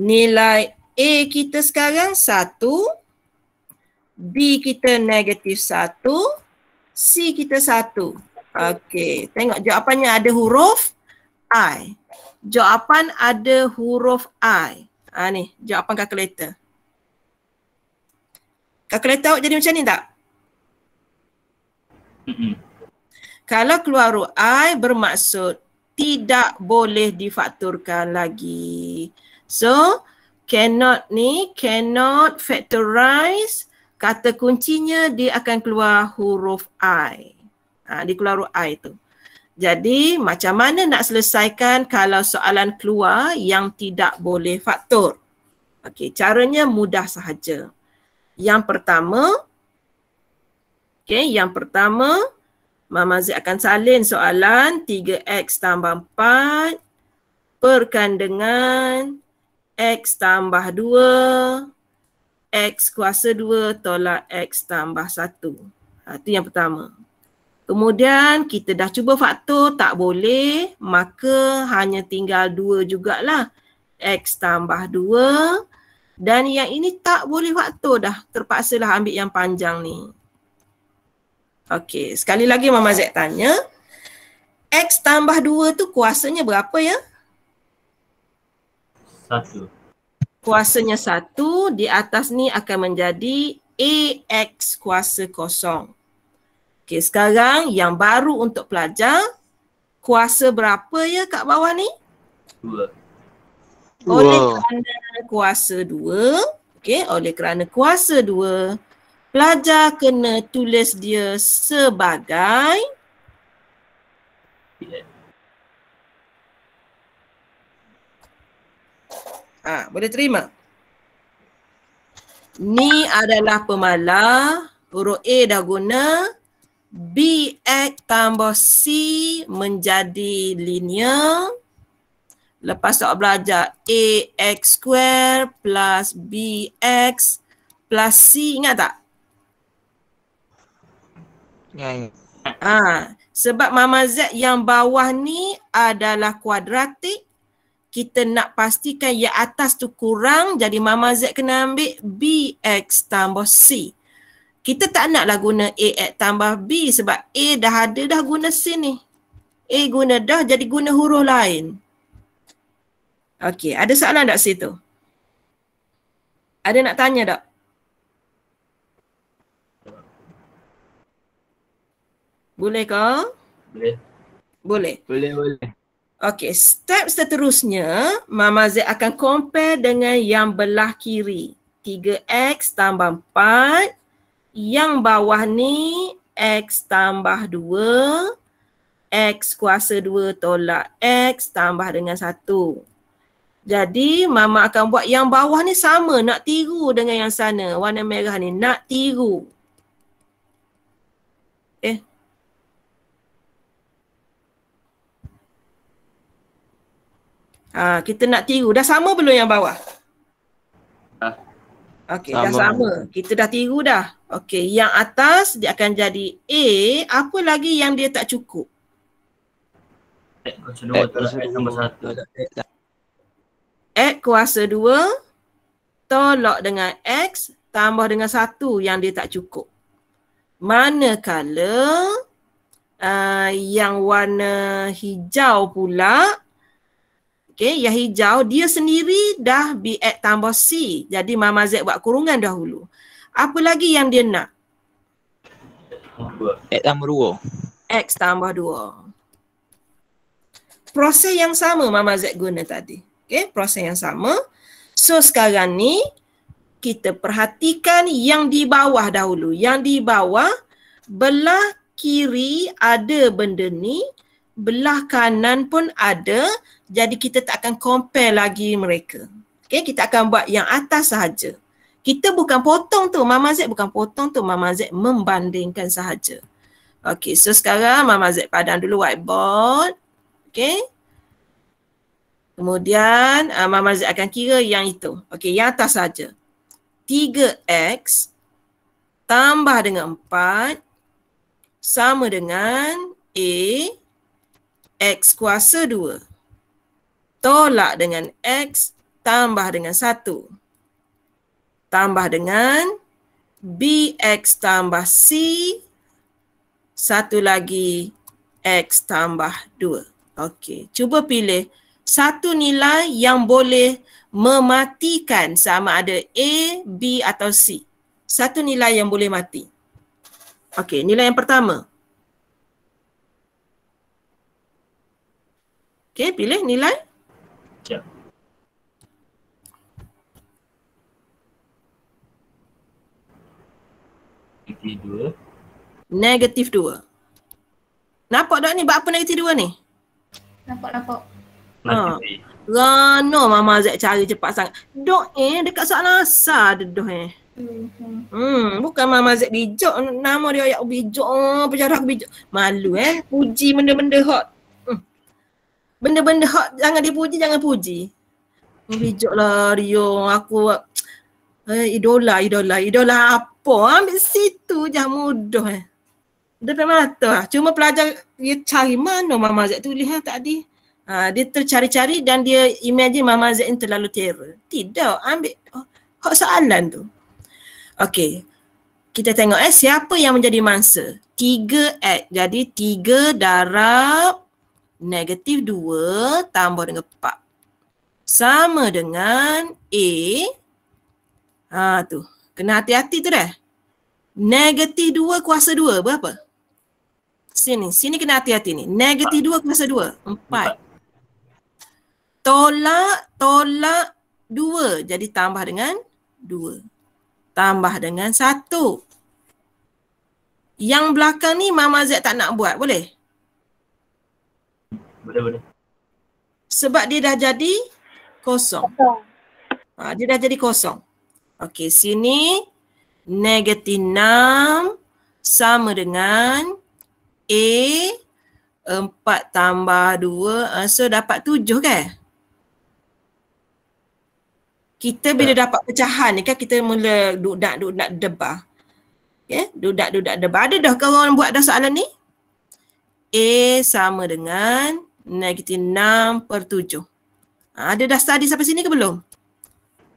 Nilai A kita sekarang satu. B kita negatif satu. C kita satu. Okey, tengok jawapannya ada huruf I. Jawapan ada huruf I. Ha ni, jawapan kalkulator. Kalkulator awak jadi macam ni tak? Kalau keluar huruf I bermaksud tidak boleh difakturkan lagi. So, cannot ni, cannot factorize kata kuncinya dia akan keluar huruf I. Ha, dia keluar huruf I tu. Jadi macam mana nak selesaikan kalau soalan keluar yang tidak boleh faktor? Okey, caranya mudah sahaja. Yang pertama, okey, yang pertama Mama Z akan salin soalan 3x tambah 4 perkan dengan x tambah 2 X kuasa 2 tolak X tambah 1. Ha, itu yang pertama. Kemudian kita dah cuba faktor tak boleh maka hanya tinggal 2 jugalah. X tambah 2 dan yang ini tak boleh faktor dah. Terpaksa lah ambil yang panjang ni. Okey, sekali lagi Mama Z tanya. X tambah 2 tu kuasanya berapa ya? Satu. Kuasanya satu, di atas ni akan menjadi AX kuasa kosong. Okey, sekarang yang baru untuk pelajar, kuasa berapa ya kat bawah ni? Dua. Oleh kerana kuasa dua, okey, oleh kerana kuasa dua, pelajar kena tulis dia sebagai Ha, boleh terima? Ni adalah pemalah. Huruf A dah guna. BX tambah C menjadi linear. Lepas tu belajar AX square plus BX plus C. Ingat tak? Ya, ya. Ha, Sebab Mama Z yang bawah ni adalah kuadratik. Kita nak pastikan yang atas tu kurang. Jadi Mama Z kena ambil BX tambah C. Kita tak naklah guna AX tambah B sebab A dah ada dah guna C ni. A guna dah jadi guna huruf lain. Okey, ada soalan tak situ? Ada nak tanya tak? Boleh ke? Boleh. Boleh. Boleh, boleh. Okey, step seterusnya Mama Z akan compare dengan yang belah kiri. 3x tambah 4. Yang bawah ni x tambah 2. x kuasa 2 tolak x tambah dengan 1. Jadi Mama akan buat yang bawah ni sama nak tiru dengan yang sana. Warna merah ni nak tiru. Eh, Ha, kita nak tiru. Dah sama belum yang bawah? Dah. Okey, dah Sama. Kita dah tiru dah. Okey, yang atas dia akan jadi A. Apa lagi yang dia tak cukup? X kuasa dua tolak X tambah satu. X kuasa 2 tolak dengan X tambah dengan 1 yang dia tak cukup. Manakala uh, yang warna hijau pula Okay, yang hijau dia sendiri dah BX tambah C. Jadi Mama Z buat kurungan dahulu. Apa lagi yang dia nak? Dua. X tambah dua. X tambah 2. Proses yang sama Mama Z guna tadi. Okay, proses yang sama. So sekarang ni kita perhatikan yang di bawah dahulu. Yang di bawah belah kiri ada benda ni, belah kanan pun ada. Jadi kita tak akan compare lagi mereka. Okay, kita akan buat yang atas sahaja. Kita bukan potong tu, Mama Z bukan potong tu, Mama Z membandingkan sahaja. Okay, so sekarang Mama Z padam dulu whiteboard. Okay. Kemudian uh, Mama Z akan kira yang itu. Okay, yang atas saja. 3X tambah dengan 4 sama dengan A X kuasa 2 tolak dengan X tambah dengan 1 tambah dengan BX tambah C satu lagi X tambah 2. Okey, cuba pilih satu nilai yang boleh mematikan sama ada A, B atau C. Satu nilai yang boleh mati. Okey, nilai yang pertama. Okey, pilih nilai. Sekejap. Negatif dua. Negatif 2. Nampak tak ni? Buat apa negatif 2 ni? Nampak-nampak. Ha. Negatif. Rano Mama Z cari cepat sangat. Dok eh dekat soalan asal dia doh eh. Hmm. hmm. Hmm, bukan Mama Z bijak. Nama dia ayat bijak. Oh, penjara aku bijak. Malu eh. Puji benda-benda hot. Benda-benda hot jangan dipuji, jangan puji. Oh, bijak lah Rio. Aku eh, idola, idola. Idola apa? Ambil situ je mudah eh. Depan mata lah. Cuma pelajar dia cari mana Mama Z tulis eh, tadi. Ha, dia tercari-cari dan dia imagine Mama Z ni terlalu terror. Tidak, ambil oh, hak soalan tu. Okey. Kita tengok eh siapa yang menjadi mangsa. 3x. Jadi 3 darab negatif 2 tambah dengan 4. Sama dengan A. Ha tu. Kena hati-hati tu dah. Negatif 2 kuasa 2 berapa? Sini. Sini kena hati-hati ni. Negatif 2 kuasa 2. 4. Tolak, tolak 2. Jadi tambah dengan 2 tambah dengan satu. Yang belakang ni Mama Z tak nak buat, boleh? Boleh. Sebab dia dah jadi kosong. Ha, dia dah jadi kosong. Okey, sini negatif 6 sama dengan A 4 tambah 2, so dapat 7 kan? Kita bila dapat pecahan ni kan kita mula dudak-dudak debah. Okay, dudak-dudak debah. Ada dah kau orang buat dah soalan ni? A sama dengan negatif 6 per 7. Ha, ada dah study sampai sini ke belum?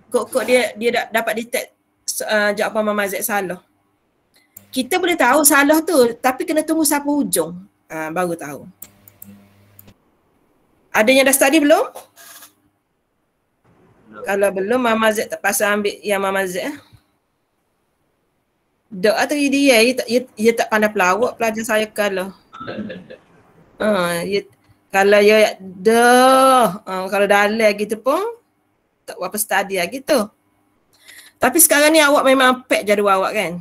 Kok-kok dia dia dah dapat detect uh, jawapan Mama Z salah. Kita boleh tahu salah tu tapi kena tunggu sampai hujung. Ha, baru tahu. Ada yang dah study belum? Belum. Kalau belum Mama Z terpaksa ambil yang Mama Z. eh. Dok atau dia, dia, tak- dia, dia tak pandai pelawak pelajar saya kalau. Ha, dia, kalau dia dah, ha, kalau dalam gitu pun tak berapa study lah gitu. Tapi sekarang ni awak memang pack jadual awak kan?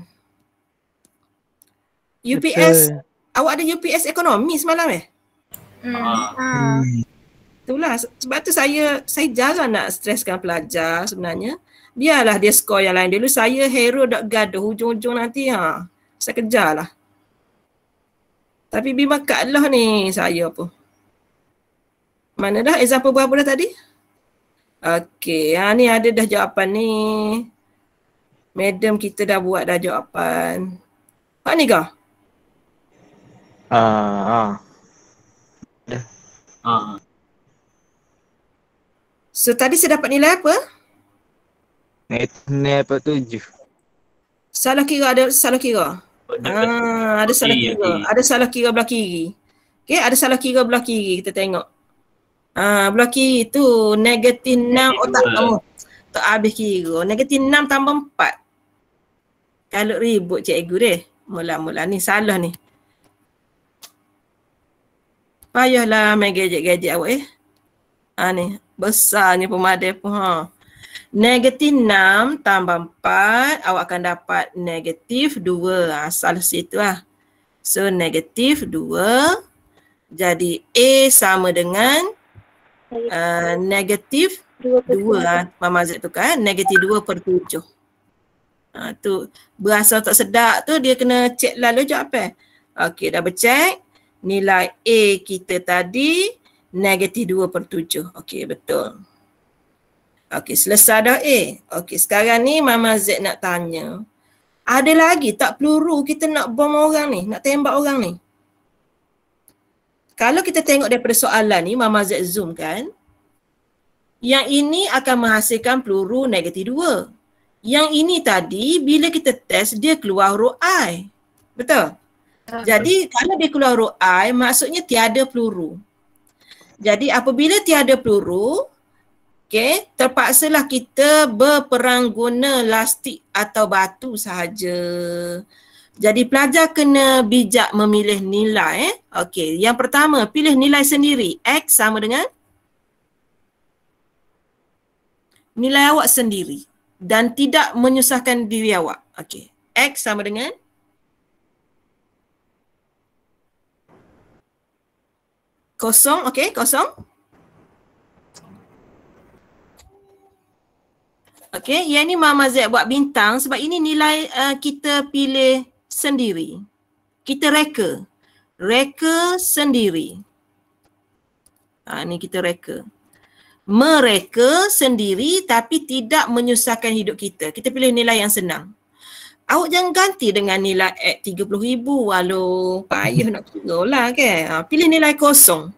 UPS, Betul. awak ada UPS ekonomi semalam eh? Hmm. Ah, Itulah se- sebab tu saya saya jarang nak streskan pelajar sebenarnya. Biarlah dia skor yang lain dulu. Saya hero dok gaduh hujung-hujung nanti ha. Saya kejar lah. Tapi bimbang kat Allah ni saya pun. Mana dah example berapa dah tadi? Okey, ha ni ada dah jawapan ni. Madam kita dah buat dah jawapan. Pak ni kah? Ah, ah. ah. So tadi saya dapat nilai apa? Net per tujuh. Salah kira ada salah kira. Ah, ada salah kira. okey. Ada salah kira belah kiri. Okey, ada salah kira belah kiri. Kita tengok. Ah, belah kiri tu negatif 6 otak kamu. Tak habis kira. Negatif 6 tambah 4. Kalau ribut cikgu deh. Mula-mula ni salah ni. Payahlah main gadget-gadget awak eh. Ha ni, besarnya pemadai pun ha. Negatif 6 tambah 4, awak akan dapat negatif 2. Ha, salah situ lah. So negatif 2. Jadi A sama dengan uh, negatif 2 lah. Mama Z tu kan. Negatif 2 per 7. Ha, tu berasa tak sedap tu dia kena check lalu je apa. Okey dah bercek. Nilai A kita tadi negatif 2 per 7. Okey betul. Okey, selesai dah A. Okey, sekarang ni Mama Z nak tanya. Ada lagi tak peluru kita nak bom orang ni, nak tembak orang ni? Kalau kita tengok daripada soalan ni, Mama Z zoom kan. Yang ini akan menghasilkan peluru negatif 2. Yang ini tadi, bila kita test, dia keluar huruf I. Betul? Jadi kalau dia keluar huruf I, maksudnya tiada peluru. Jadi apabila tiada peluru, Okay, terpaksalah kita berperang guna lastik atau batu sahaja. Jadi pelajar kena bijak memilih nilai. Eh. Okey, yang pertama pilih nilai sendiri. X sama dengan nilai awak sendiri dan tidak menyusahkan diri awak. Okey, X sama dengan kosong. Okey, kosong. Okey, yang ni Mama Z buat bintang sebab ini nilai uh, kita pilih sendiri. Kita reka. Reka sendiri. Ha, ni kita reka. Mereka sendiri tapi tidak menyusahkan hidup kita. Kita pilih nilai yang senang. Awak jangan ganti dengan nilai X RM30,000 walau payah nak kira lah kan. Ha, pilih nilai kosong.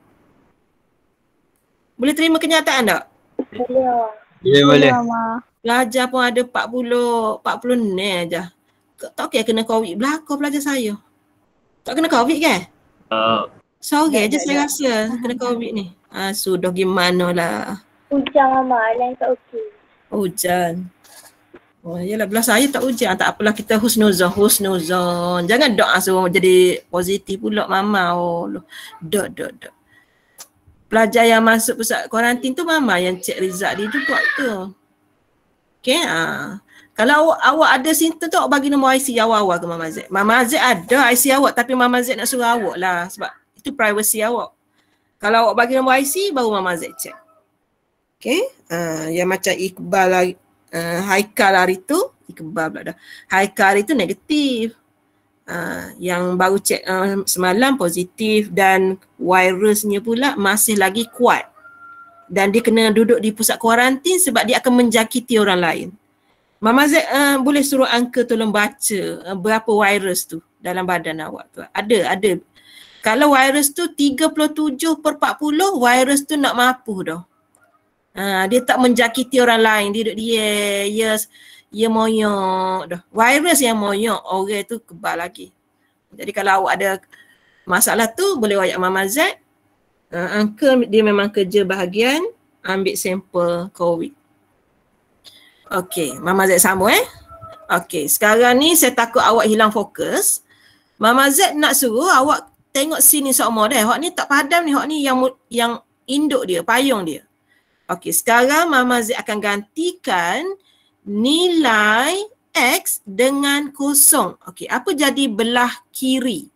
Boleh terima kenyataan tak? Boleh. Boleh, boleh. Pelajar pun ada 40, 40 ni aja. Tak okey kena COVID belakang pelajar saya. Tak kena COVID kan? Uh, Sorry aja saya rasa kena COVID ni. Ah sudah gimana lah. Hujan mama, lain tak okey. Hujan. Oh yalah belah saya tak hujan. Tak apalah kita husnuzon, husnuzon. Jangan doa suruh jadi positif pula mama. Oh loh. Dok dok dok. Pelajar yang masuk pusat kuarantin tu mama yang cek result dia juga tu. Okay, ah. Kalau awak, awak ada simptom tu awak bagi nombor IC awal-awal ke Mama Z. Mama Z ada IC awak tapi Mama Z nak suruh awak lah sebab itu privacy awak. Kalau awak bagi nombor IC baru Mama Z check. Okay, uh, yang macam Iqbal hari, uh, Haikal hari tu, Iqbal pula dah. Haikal hari tu negatif. Uh, yang baru check uh, semalam positif dan virusnya pula masih lagi kuat. Dan dia kena duduk di pusat kuarantin sebab dia akan menjangkiti orang lain. Mama Z uh, boleh suruh angka tolong baca uh, berapa virus tu dalam badan awak tu. Ada, ada. Kalau virus tu 37 per 40, virus tu nak mampu dah. Ha, dia tak menjakiti orang lain. Dia duduk dia, dia, dia moyok dah. Virus yang moyok, orang tu kebal lagi. Jadi kalau awak ada masalah tu, boleh wayak Mama Z. Uh, uncle dia memang kerja bahagian ambil sampel COVID. Okay, Mama Z sambung eh. Okay, sekarang ni saya takut awak hilang fokus. Mama Z nak suruh awak tengok sini semua dah. Awak ni tak padam ni, awak ni yang yang induk dia, payung dia. Okey, sekarang Mama Z akan gantikan nilai X dengan kosong. Okey, apa jadi belah kiri?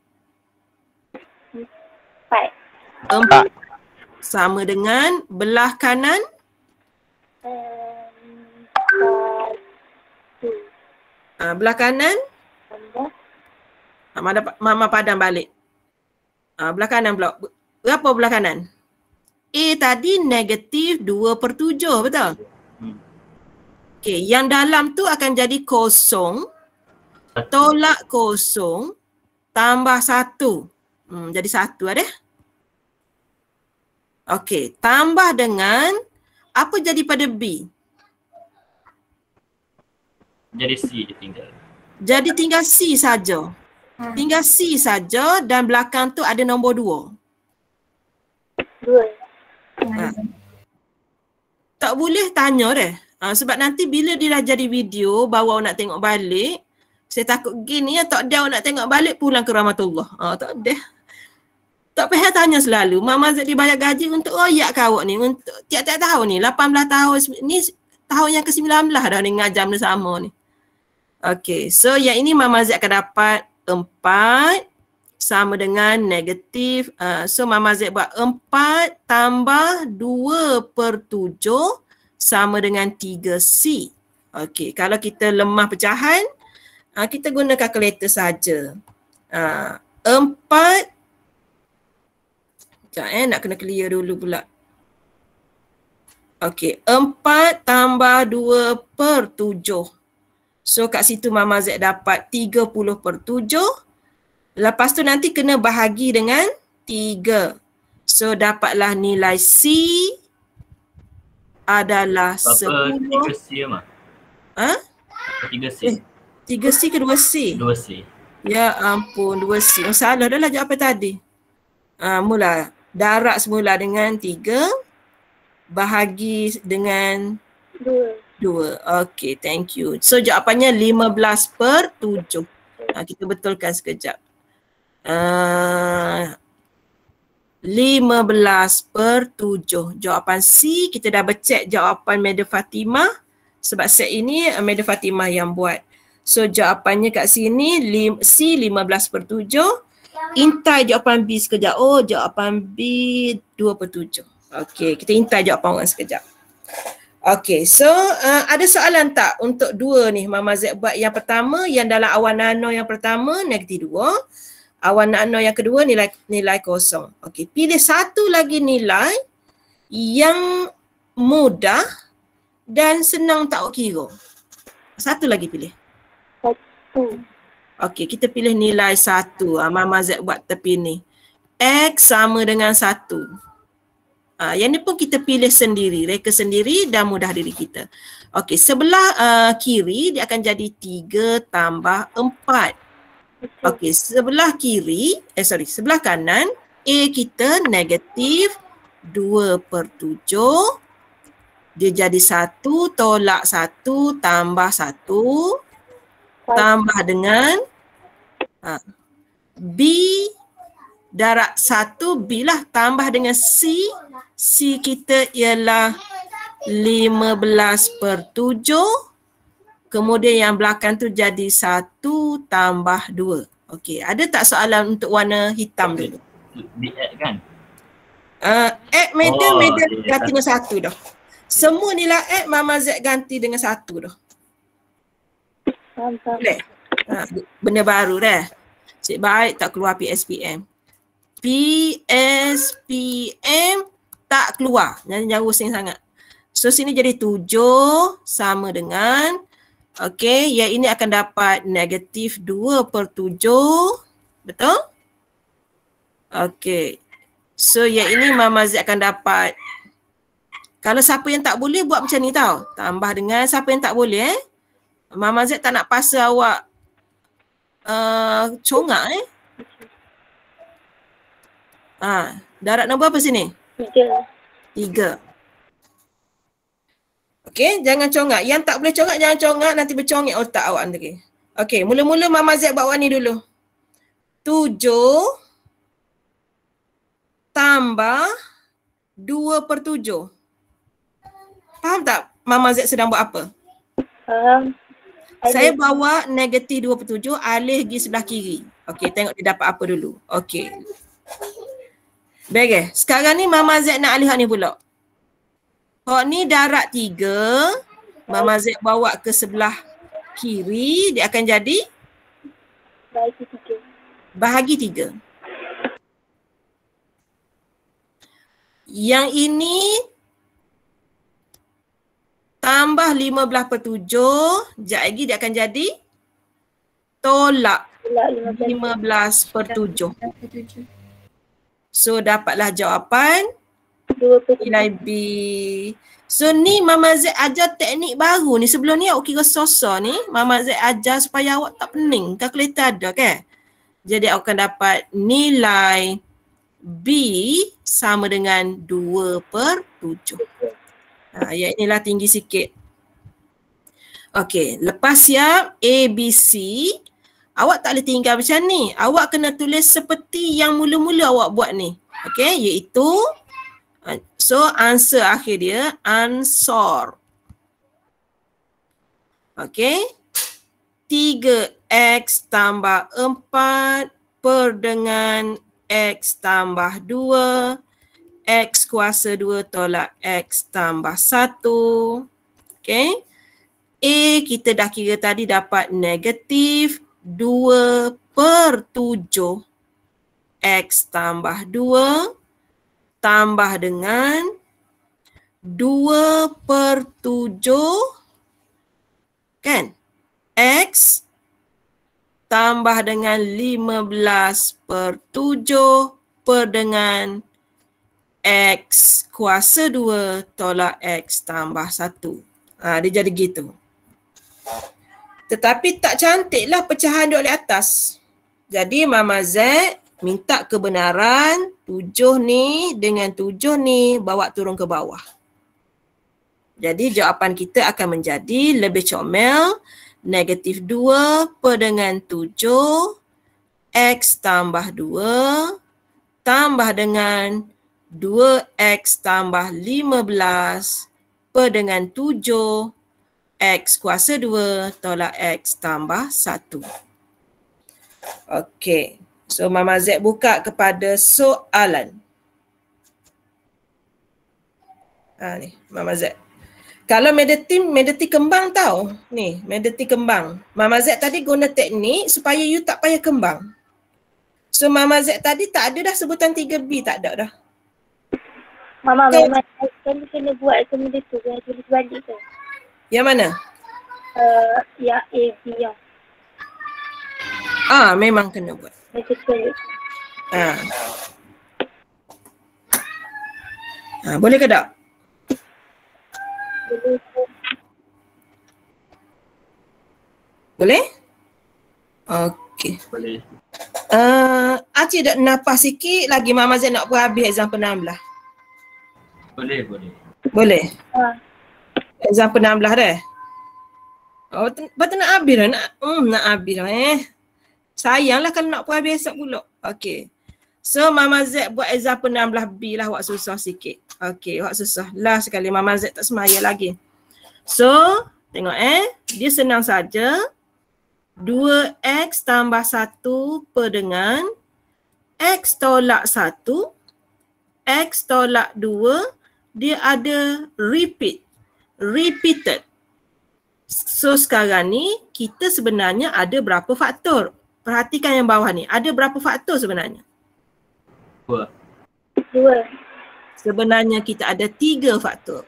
Empat. Empat. Sama dengan belah kanan? Um, Uh, belah kanan? Mama, dapat, Mama padam balik. Uh, belah kanan pula. Berapa belah kanan? A tadi negatif 2 per 7, betul? Hmm. Okay, yang dalam tu akan jadi kosong, tolak kosong, tambah satu. Hmm, jadi satu ada? Okay, tambah dengan apa jadi pada B? Jadi C dia tinggal. Jadi tinggal C saja. Tinggal C saja dan belakang tu ada nombor dua. Dua. Ha. Tak boleh tanya deh. Ha, sebab nanti bila dia dah jadi video bawa nak tengok balik, saya takut gini ya tak ada awak nak tengok balik pulang ke rahmatullah. Ha, tak ada. Tak payah tanya selalu. Mama Zat dibayar gaji untuk royak ke awak ni? Untuk tiap-tiap tahun ni. 18 tahun. Ni tahun yang ke-19 dah ni ngajar benda sama ni. Okay. So yang ini Mama Zat akan dapat 4 sama dengan negatif. Uh, so Mama Z buat 4 tambah 2 per 7 sama dengan 3C. Okey, kalau kita lemah pecahan, uh, kita guna kalkulator saja. Uh, 4 Sekejap eh, nak kena clear dulu pula. Okey, 4 tambah 2 per 7. So kat situ Mama Z dapat 30 per 7. Lepas tu nanti kena bahagi dengan 3. So dapatlah nilai C adalah Berapa 10. 3C Mak? Ha? 3C. Eh. 3C ke 2C? 2C. Ya ampun 2C. Oh, salah dah lah jawapan tadi. Ah mula darat semula dengan 3 bahagi dengan Dua. 2. Okay, thank you. So jawapannya 15 per 7. Ha, kita betulkan sekejap. Uh, 15 per 7. Jawapan C, kita dah becek jawapan Meda Fatimah. Sebab set ini uh, Meda Fatimah yang buat. So jawapannya kat sini lim, C 15 per 7. Intai jawapan B sekejap. Oh jawapan B 2 per 7. Okay, kita intai jawapan orang sekejap. Okay, so uh, ada soalan tak untuk dua ni Mama Z buat yang pertama yang dalam awan nano yang pertama negatif dua. Awan nano yang kedua nilai nilai kosong. Okay, pilih satu lagi nilai yang mudah dan senang tak kira. Satu lagi pilih. Satu. Okay, kita pilih nilai satu. Uh, Mama Z buat tepi ni. X sama dengan satu. Uh, yang ni pun kita pilih sendiri, reka sendiri dan mudah diri kita. Okey, sebelah uh, kiri dia akan jadi 3 tambah 4. Okey, sebelah kiri, eh sorry, sebelah kanan A kita negatif 2 per 7. Dia jadi 1 tolak 1 tambah 1 tambah dengan uh, B darab 1 B lah tambah dengan C C kita ialah 15 per 7. Kemudian yang belakang tu jadi 1 tambah 2. Okey, ada tak soalan untuk warna hitam dulu? Di add kan? Uh, add medal, Oh, medal dia ganti dengan satu dah. Semua nilai add Mama Z ganti dengan satu dah. Boleh? Ha, benda baru dah. Cik baik tak keluar PSPM. PSPM tak keluar. Jangan pusing sangat. So sini jadi tujuh sama dengan Okey, yang ini akan dapat negatif 2 per 7. Betul? Okey. So yang ini Mama Z akan dapat kalau siapa yang tak boleh buat macam ni tau. Tambah dengan siapa yang tak boleh eh. Mama Z tak nak pasa awak uh, congak eh. Ah, darat nombor apa sini? Tiga. Tiga. Okey, jangan congak. Yang tak boleh congak, jangan congak. Nanti bercongak otak awak nanti. Okey, mula-mula Mama Z buat ni dulu. Tujuh tambah dua per tujuh. Faham tak Mama Z sedang buat apa? Faham. Saya bawa negatif 27 alih pergi sebelah kiri. Okey, tengok dia dapat apa dulu. Okey. Baik. Sekarang ni Mama Z nak alih hak ni pula. Hak ni darat tiga. Mama Z bawa ke sebelah kiri. Dia akan jadi Bahagi tiga. bahagi tiga. Yang ini tambah 15 per 7. Sekejap lagi dia akan jadi tolak lima belas. 15 per 7. So dapatlah jawapan nilai B. So ni Mama Z ajar teknik baru ni. Sebelum ni awak kira sosa ni. Mama Z ajar supaya awak tak pening. Kalkulator ada kan? Jadi awak akan dapat nilai B sama dengan 2 per 7. Ha, yang inilah tinggi sikit. Okey, lepas siap A, B, C. Awak tak boleh tinggal macam ni. Awak kena tulis seperti yang mula-mula awak buat ni. Okey, iaitu so answer akhir dia answer. Okey. 3x tambah 4 per dengan x tambah 2 x kuasa 2 tolak x tambah 1. Okey. A kita dah kira tadi dapat negatif 2 per 7 x tambah 2 tambah dengan 2 per 7 kan x tambah dengan 15 per 7 per dengan x kuasa 2 tolak x tambah 1. Ha, dia jadi gitu. Tetapi tak cantiklah pecahan dia oleh atas. Jadi Mama Z minta kebenaran tujuh ni dengan tujuh ni bawa turun ke bawah. Jadi jawapan kita akan menjadi lebih comel negatif 2 per dengan 7 x tambah 2 tambah dengan 2x tambah 15 per dengan 7 X kuasa 2 tolak X tambah 1. Okey. So Mama Z buka kepada soalan. Ha ni Mama Z. Kalau mediti mediti kembang tau. Ni mediti kembang. Mama Z tadi guna teknik supaya you tak payah kembang. So Mama Z tadi tak ada dah sebutan 3B tak ada dah. Mama, mama, kan kena buat macam tu. Yang tulis balik tu. Yang mana? Uh, yang A, B yang. Ah memang kena buat. Ha. Ha, boleh ke tak? Boleh. Boleh? Okey. Boleh. Uh, Acik nak napas sikit lagi Mama Z nak pun habis exam penamblah. Boleh, boleh. Boleh? Ha. Exam penamblah dah. Oh, betul, betul nak habis dah. Nak, hmm, nak habis dah eh. Sayanglah kalau nak pun habis esok pula. Okey. So Mama Z buat exam penamblah B lah awak susah sikit. Okey, awak susah. Last sekali Mama Z tak semaya lagi. So, tengok eh. Dia senang saja. 2x tambah 1 per dengan x tolak 1 x tolak 2 dia ada repeat repeated so sekarang ni kita sebenarnya ada berapa faktor perhatikan yang bawah ni ada berapa faktor sebenarnya Dua. Dua. sebenarnya kita ada tiga faktor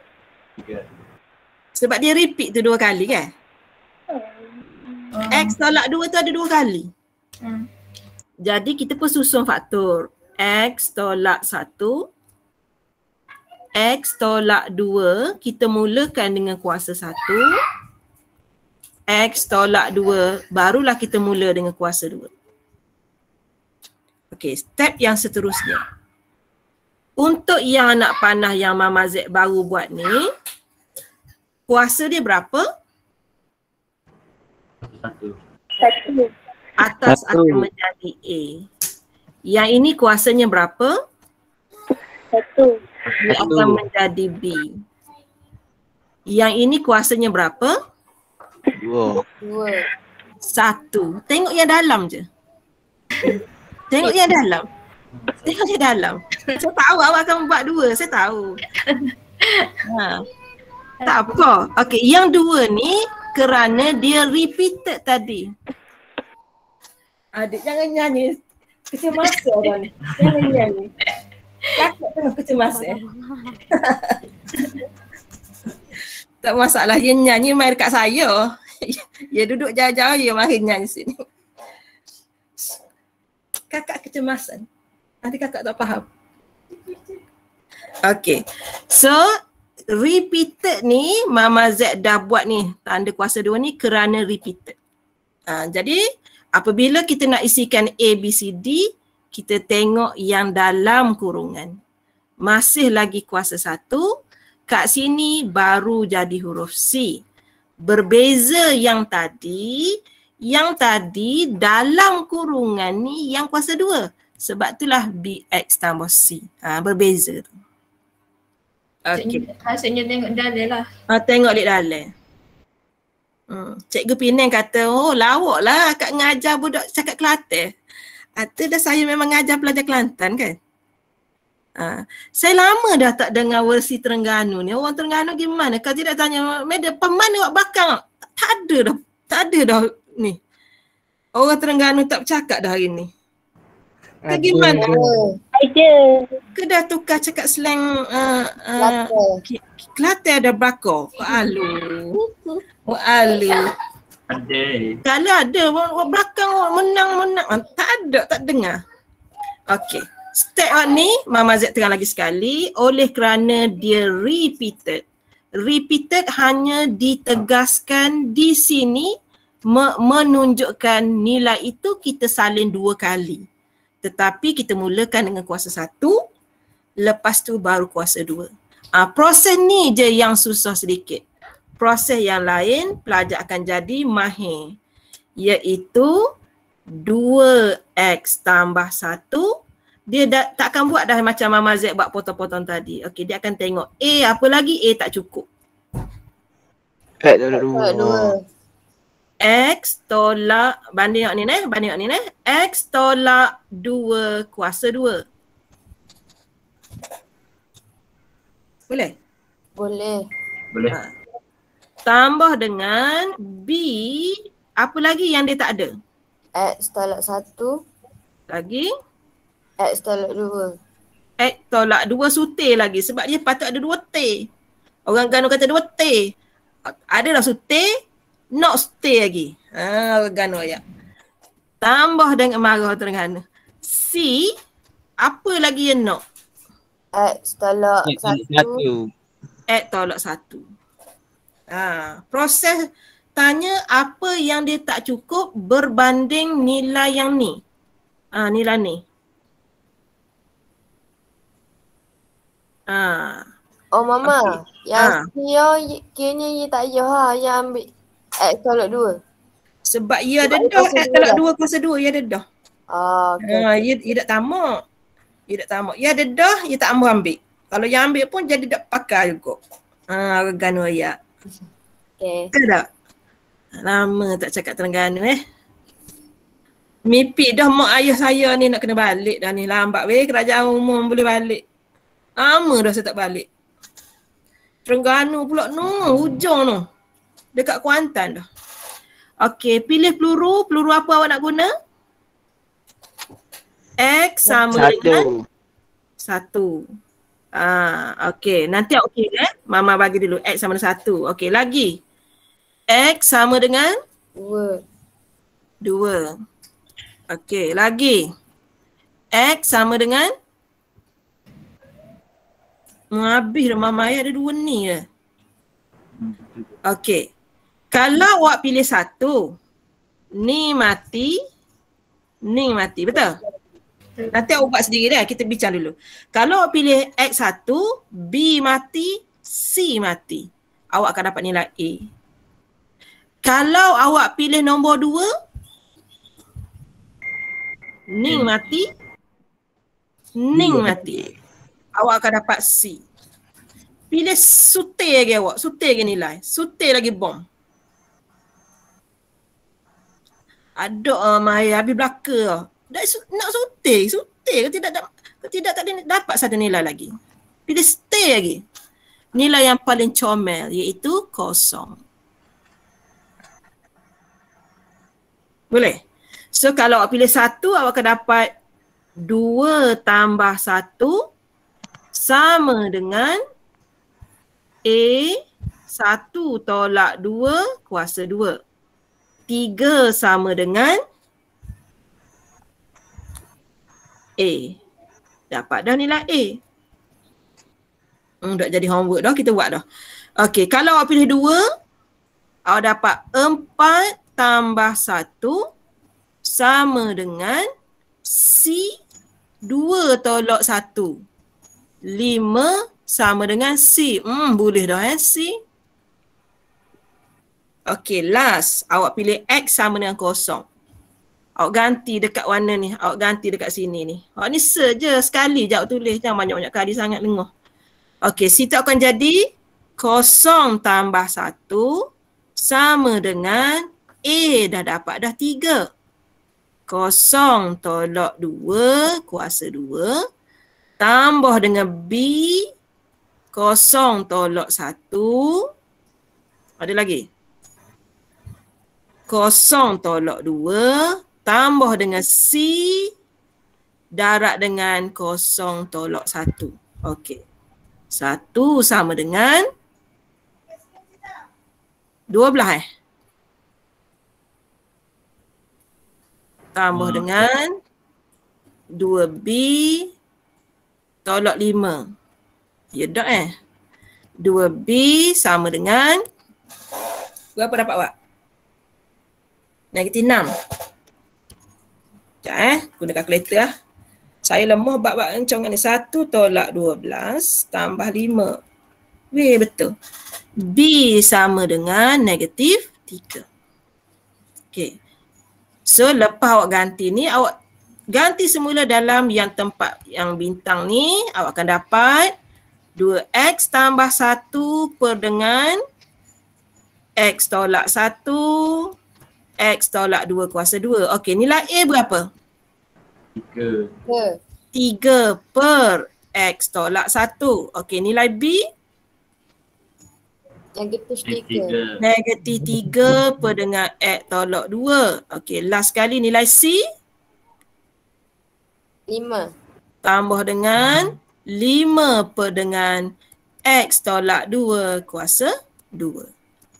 Tiga. sebab dia repeat tu dua kali kan x tolak 2 tu ada dua kali Hmm. Jadi kita pun susun faktor. X tolak 1. X tolak 2. Kita mulakan dengan kuasa 1. X tolak 2. Barulah kita mula dengan kuasa 2. Okey, step yang seterusnya. Untuk yang anak panah yang Mama Z baru buat ni, kuasa dia berapa? Satu. Satu. Atas Satu. akan menjadi A. Yang ini kuasanya berapa? Satu. Dia Satu. akan menjadi B. Yang ini kuasanya berapa? Dua. Dua. Satu. Tengok yang dalam je. Tengok yang dalam. Tengok yang dalam. Saya tahu awak akan buat dua. Saya tahu. Ha. Tak apa. Okey, yang dua ni kerana dia repeated tadi. Adik jangan nyanyi. Kecemasan dah ni. Jangan nyanyi. Kakak tengah kecemasan. tak masalah. Dia nyanyi main dekat saya. Dia duduk jauh-jauh dia mari nyanyi sini. Kakak kecemasan. Nanti kakak tak faham. Okay. So, repeated ni Mama Z dah buat ni. Tanda kuasa dua ni kerana repeated. Ha, jadi, apabila kita nak isikan A, B, C, D, kita tengok yang dalam kurungan. Masih lagi kuasa satu. Kat sini baru jadi huruf C. Berbeza yang tadi, yang tadi dalam kurungan ni yang kuasa dua. Sebab itulah BX tambah C. Ha, berbeza tu. Okey. Hasilnya tengok dalil lah. Ha, tengok Dalil. Hmm. Cikgu Penang kata, oh lawak lah akak ngajar budak cakap Kelantan. Atau dah saya memang ngajar pelajar Kelantan kan? Ha. Saya lama dah tak dengar versi Terengganu ni. Orang Terengganu gimana? Kalau tidak tanya, Meda, pemana awak belakang? Tak ada dah. Tak ada dah ni. Orang Terengganu tak bercakap dah hari ni. Ke gimana? Ada. Ke dah tukar cakap slang uh, uh. Kelantan ada belakang? Alu. Alu. Ada. Kalau ada orang, orang belakang orang menang menang. Ah, Tak ada, tak dengar. Okey. Step one ni Mama Z terang lagi sekali oleh kerana dia repeated. Repeated hanya ditegaskan di sini me- menunjukkan nilai itu kita salin dua kali. Tetapi kita mulakan dengan kuasa satu, lepas tu baru kuasa dua. Ah, proses ni je yang susah sedikit proses yang lain pelajar akan jadi mahir iaitu 2x tambah 1 dia dah, tak akan buat dah macam Mama Z buat potong-potong tadi. Okey, dia akan tengok A apa lagi A tak cukup. Dulu dua. Dua. X tolak banding ni ni, banding ni ni. X tolak 2 kuasa 2. Boleh? Boleh. Boleh. Ha. Tambah dengan B apa lagi yang dia tak ada? X tolak satu. Lagi X tolak dua. X tolak dua sutir lagi sebab dia patut ada dua T. Orang Gano kata dua T. Ada dah sutir, not stay lagi. Ha, orang Gano ya. Tambah dengan marah Terengganu. C, apa lagi yang not? X tolak. Satu. X tolak satu. Ha, proses tanya apa yang dia tak cukup berbanding nilai yang ni. Ha, nilai ni. Ha, Oh mama. Yang Ha. Kiranya ye tak payah ha. Yang ambil X tolak dua. sebab ia ada dia dah X tolak dah. dua kuasa dua ia ada dah. Ah, okay. Ha, ia, ia tak tamak. Ia tak tamak. Ia ada dah, ia tak mau ambil. Kalau yang ambil pun jadi tak pakai juga. Ha, Terengganu ayat. Okay. Ke tak? Lama tak cakap Terengganu eh. Mimpi dah mak ayah saya ni nak kena balik dah ni. Lambat weh kerajaan umum boleh balik. Lama dah saya tak balik. Terengganu pula no, hujung no. Dekat Kuantan dah. Okey, pilih peluru. Peluru apa awak nak guna? X sama dengan Satu. Ah, okey. Nanti okey eh. Mama bagi dulu. X sama dengan satu. Okey, lagi. X sama dengan Dua. dua. Okey, lagi. X sama dengan Habis dah Mama Ayah ada dua ni je. Okey. Kalau awak pilih satu, ni mati, ni mati. Betul? Nanti awak buat sendiri dah. Kita bincang dulu. Kalau awak pilih X1, B mati, C mati. Awak akan dapat nilai A. Kalau awak pilih nombor dua, Ning mati, Ning mati. Awak akan dapat C. Pilih sutir lagi awak. Sutir lagi nilai. Sutir lagi bom. Ada uh, Maya habis belaka. Dah su- nak sutir. Sutir ke tidak, da- ke tidak tak dapat satu nilai lagi. Pilih stay lagi. Nilai yang paling comel iaitu kosong. Boleh? So kalau awak pilih satu, awak akan dapat dua tambah satu sama dengan A satu tolak dua kuasa dua. Tiga sama dengan A. Dapat dah nilai A. Hmm, dah jadi homework dah, kita buat dah. Okey, kalau awak pilih dua, awak dapat empat tambah satu sama dengan C dua tolak satu. Lima sama dengan C. Hmm, boleh dah eh C. Okey, last. Awak pilih X sama dengan kosong. Awak ganti dekat warna ni. Awak ganti dekat sini ni. Awak ni search je sekali je awak tulis. Jangan banyak-banyak kali sangat lenguh. Okey, situ akan jadi kosong tambah satu sama dengan A dah dapat dah tiga. Kosong tolak dua kuasa dua tambah dengan B kosong tolak satu ada lagi kosong tolak dua tambah dengan C darab dengan kosong tolak satu. Okey. Satu sama dengan dua belah eh. Tambah Hmm. dengan dua B tolak lima. Ya tak eh? Dua B sama dengan berapa dapat awak? Negatif enam. Sekejap eh, guna kalkulator lah. Saya lemah bab-bab rancangan ni. Satu tolak dua belas tambah lima. Weh betul. B sama dengan negatif tiga. Okay. So lepas awak ganti ni, awak ganti semula dalam yang tempat yang bintang ni, awak akan dapat 2x tambah 1 per dengan x tolak 1 x tolak 2 kuasa 2. Okey, nilai A berapa? Tiga. Ke? 3 per x tolak 1. Okey, nilai B Negatif tiga. Tiga. negatif 3 per dengan x tolak 2. Okey, last kali nilai C Lima. tambah dengan 5 per dengan x tolak 2 kuasa 2.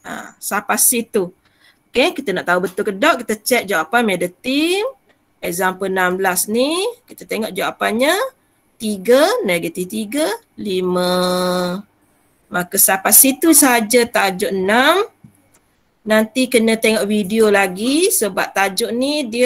Ha, sampai situ. Okey, kita nak tahu betul ke tak, kita check jawapan Meda Team. Example 16 ni, kita tengok jawapannya 3, negatif 3, 5. Maka sampai situ saja tajuk 6. Nanti kena tengok video lagi sebab tajuk ni dia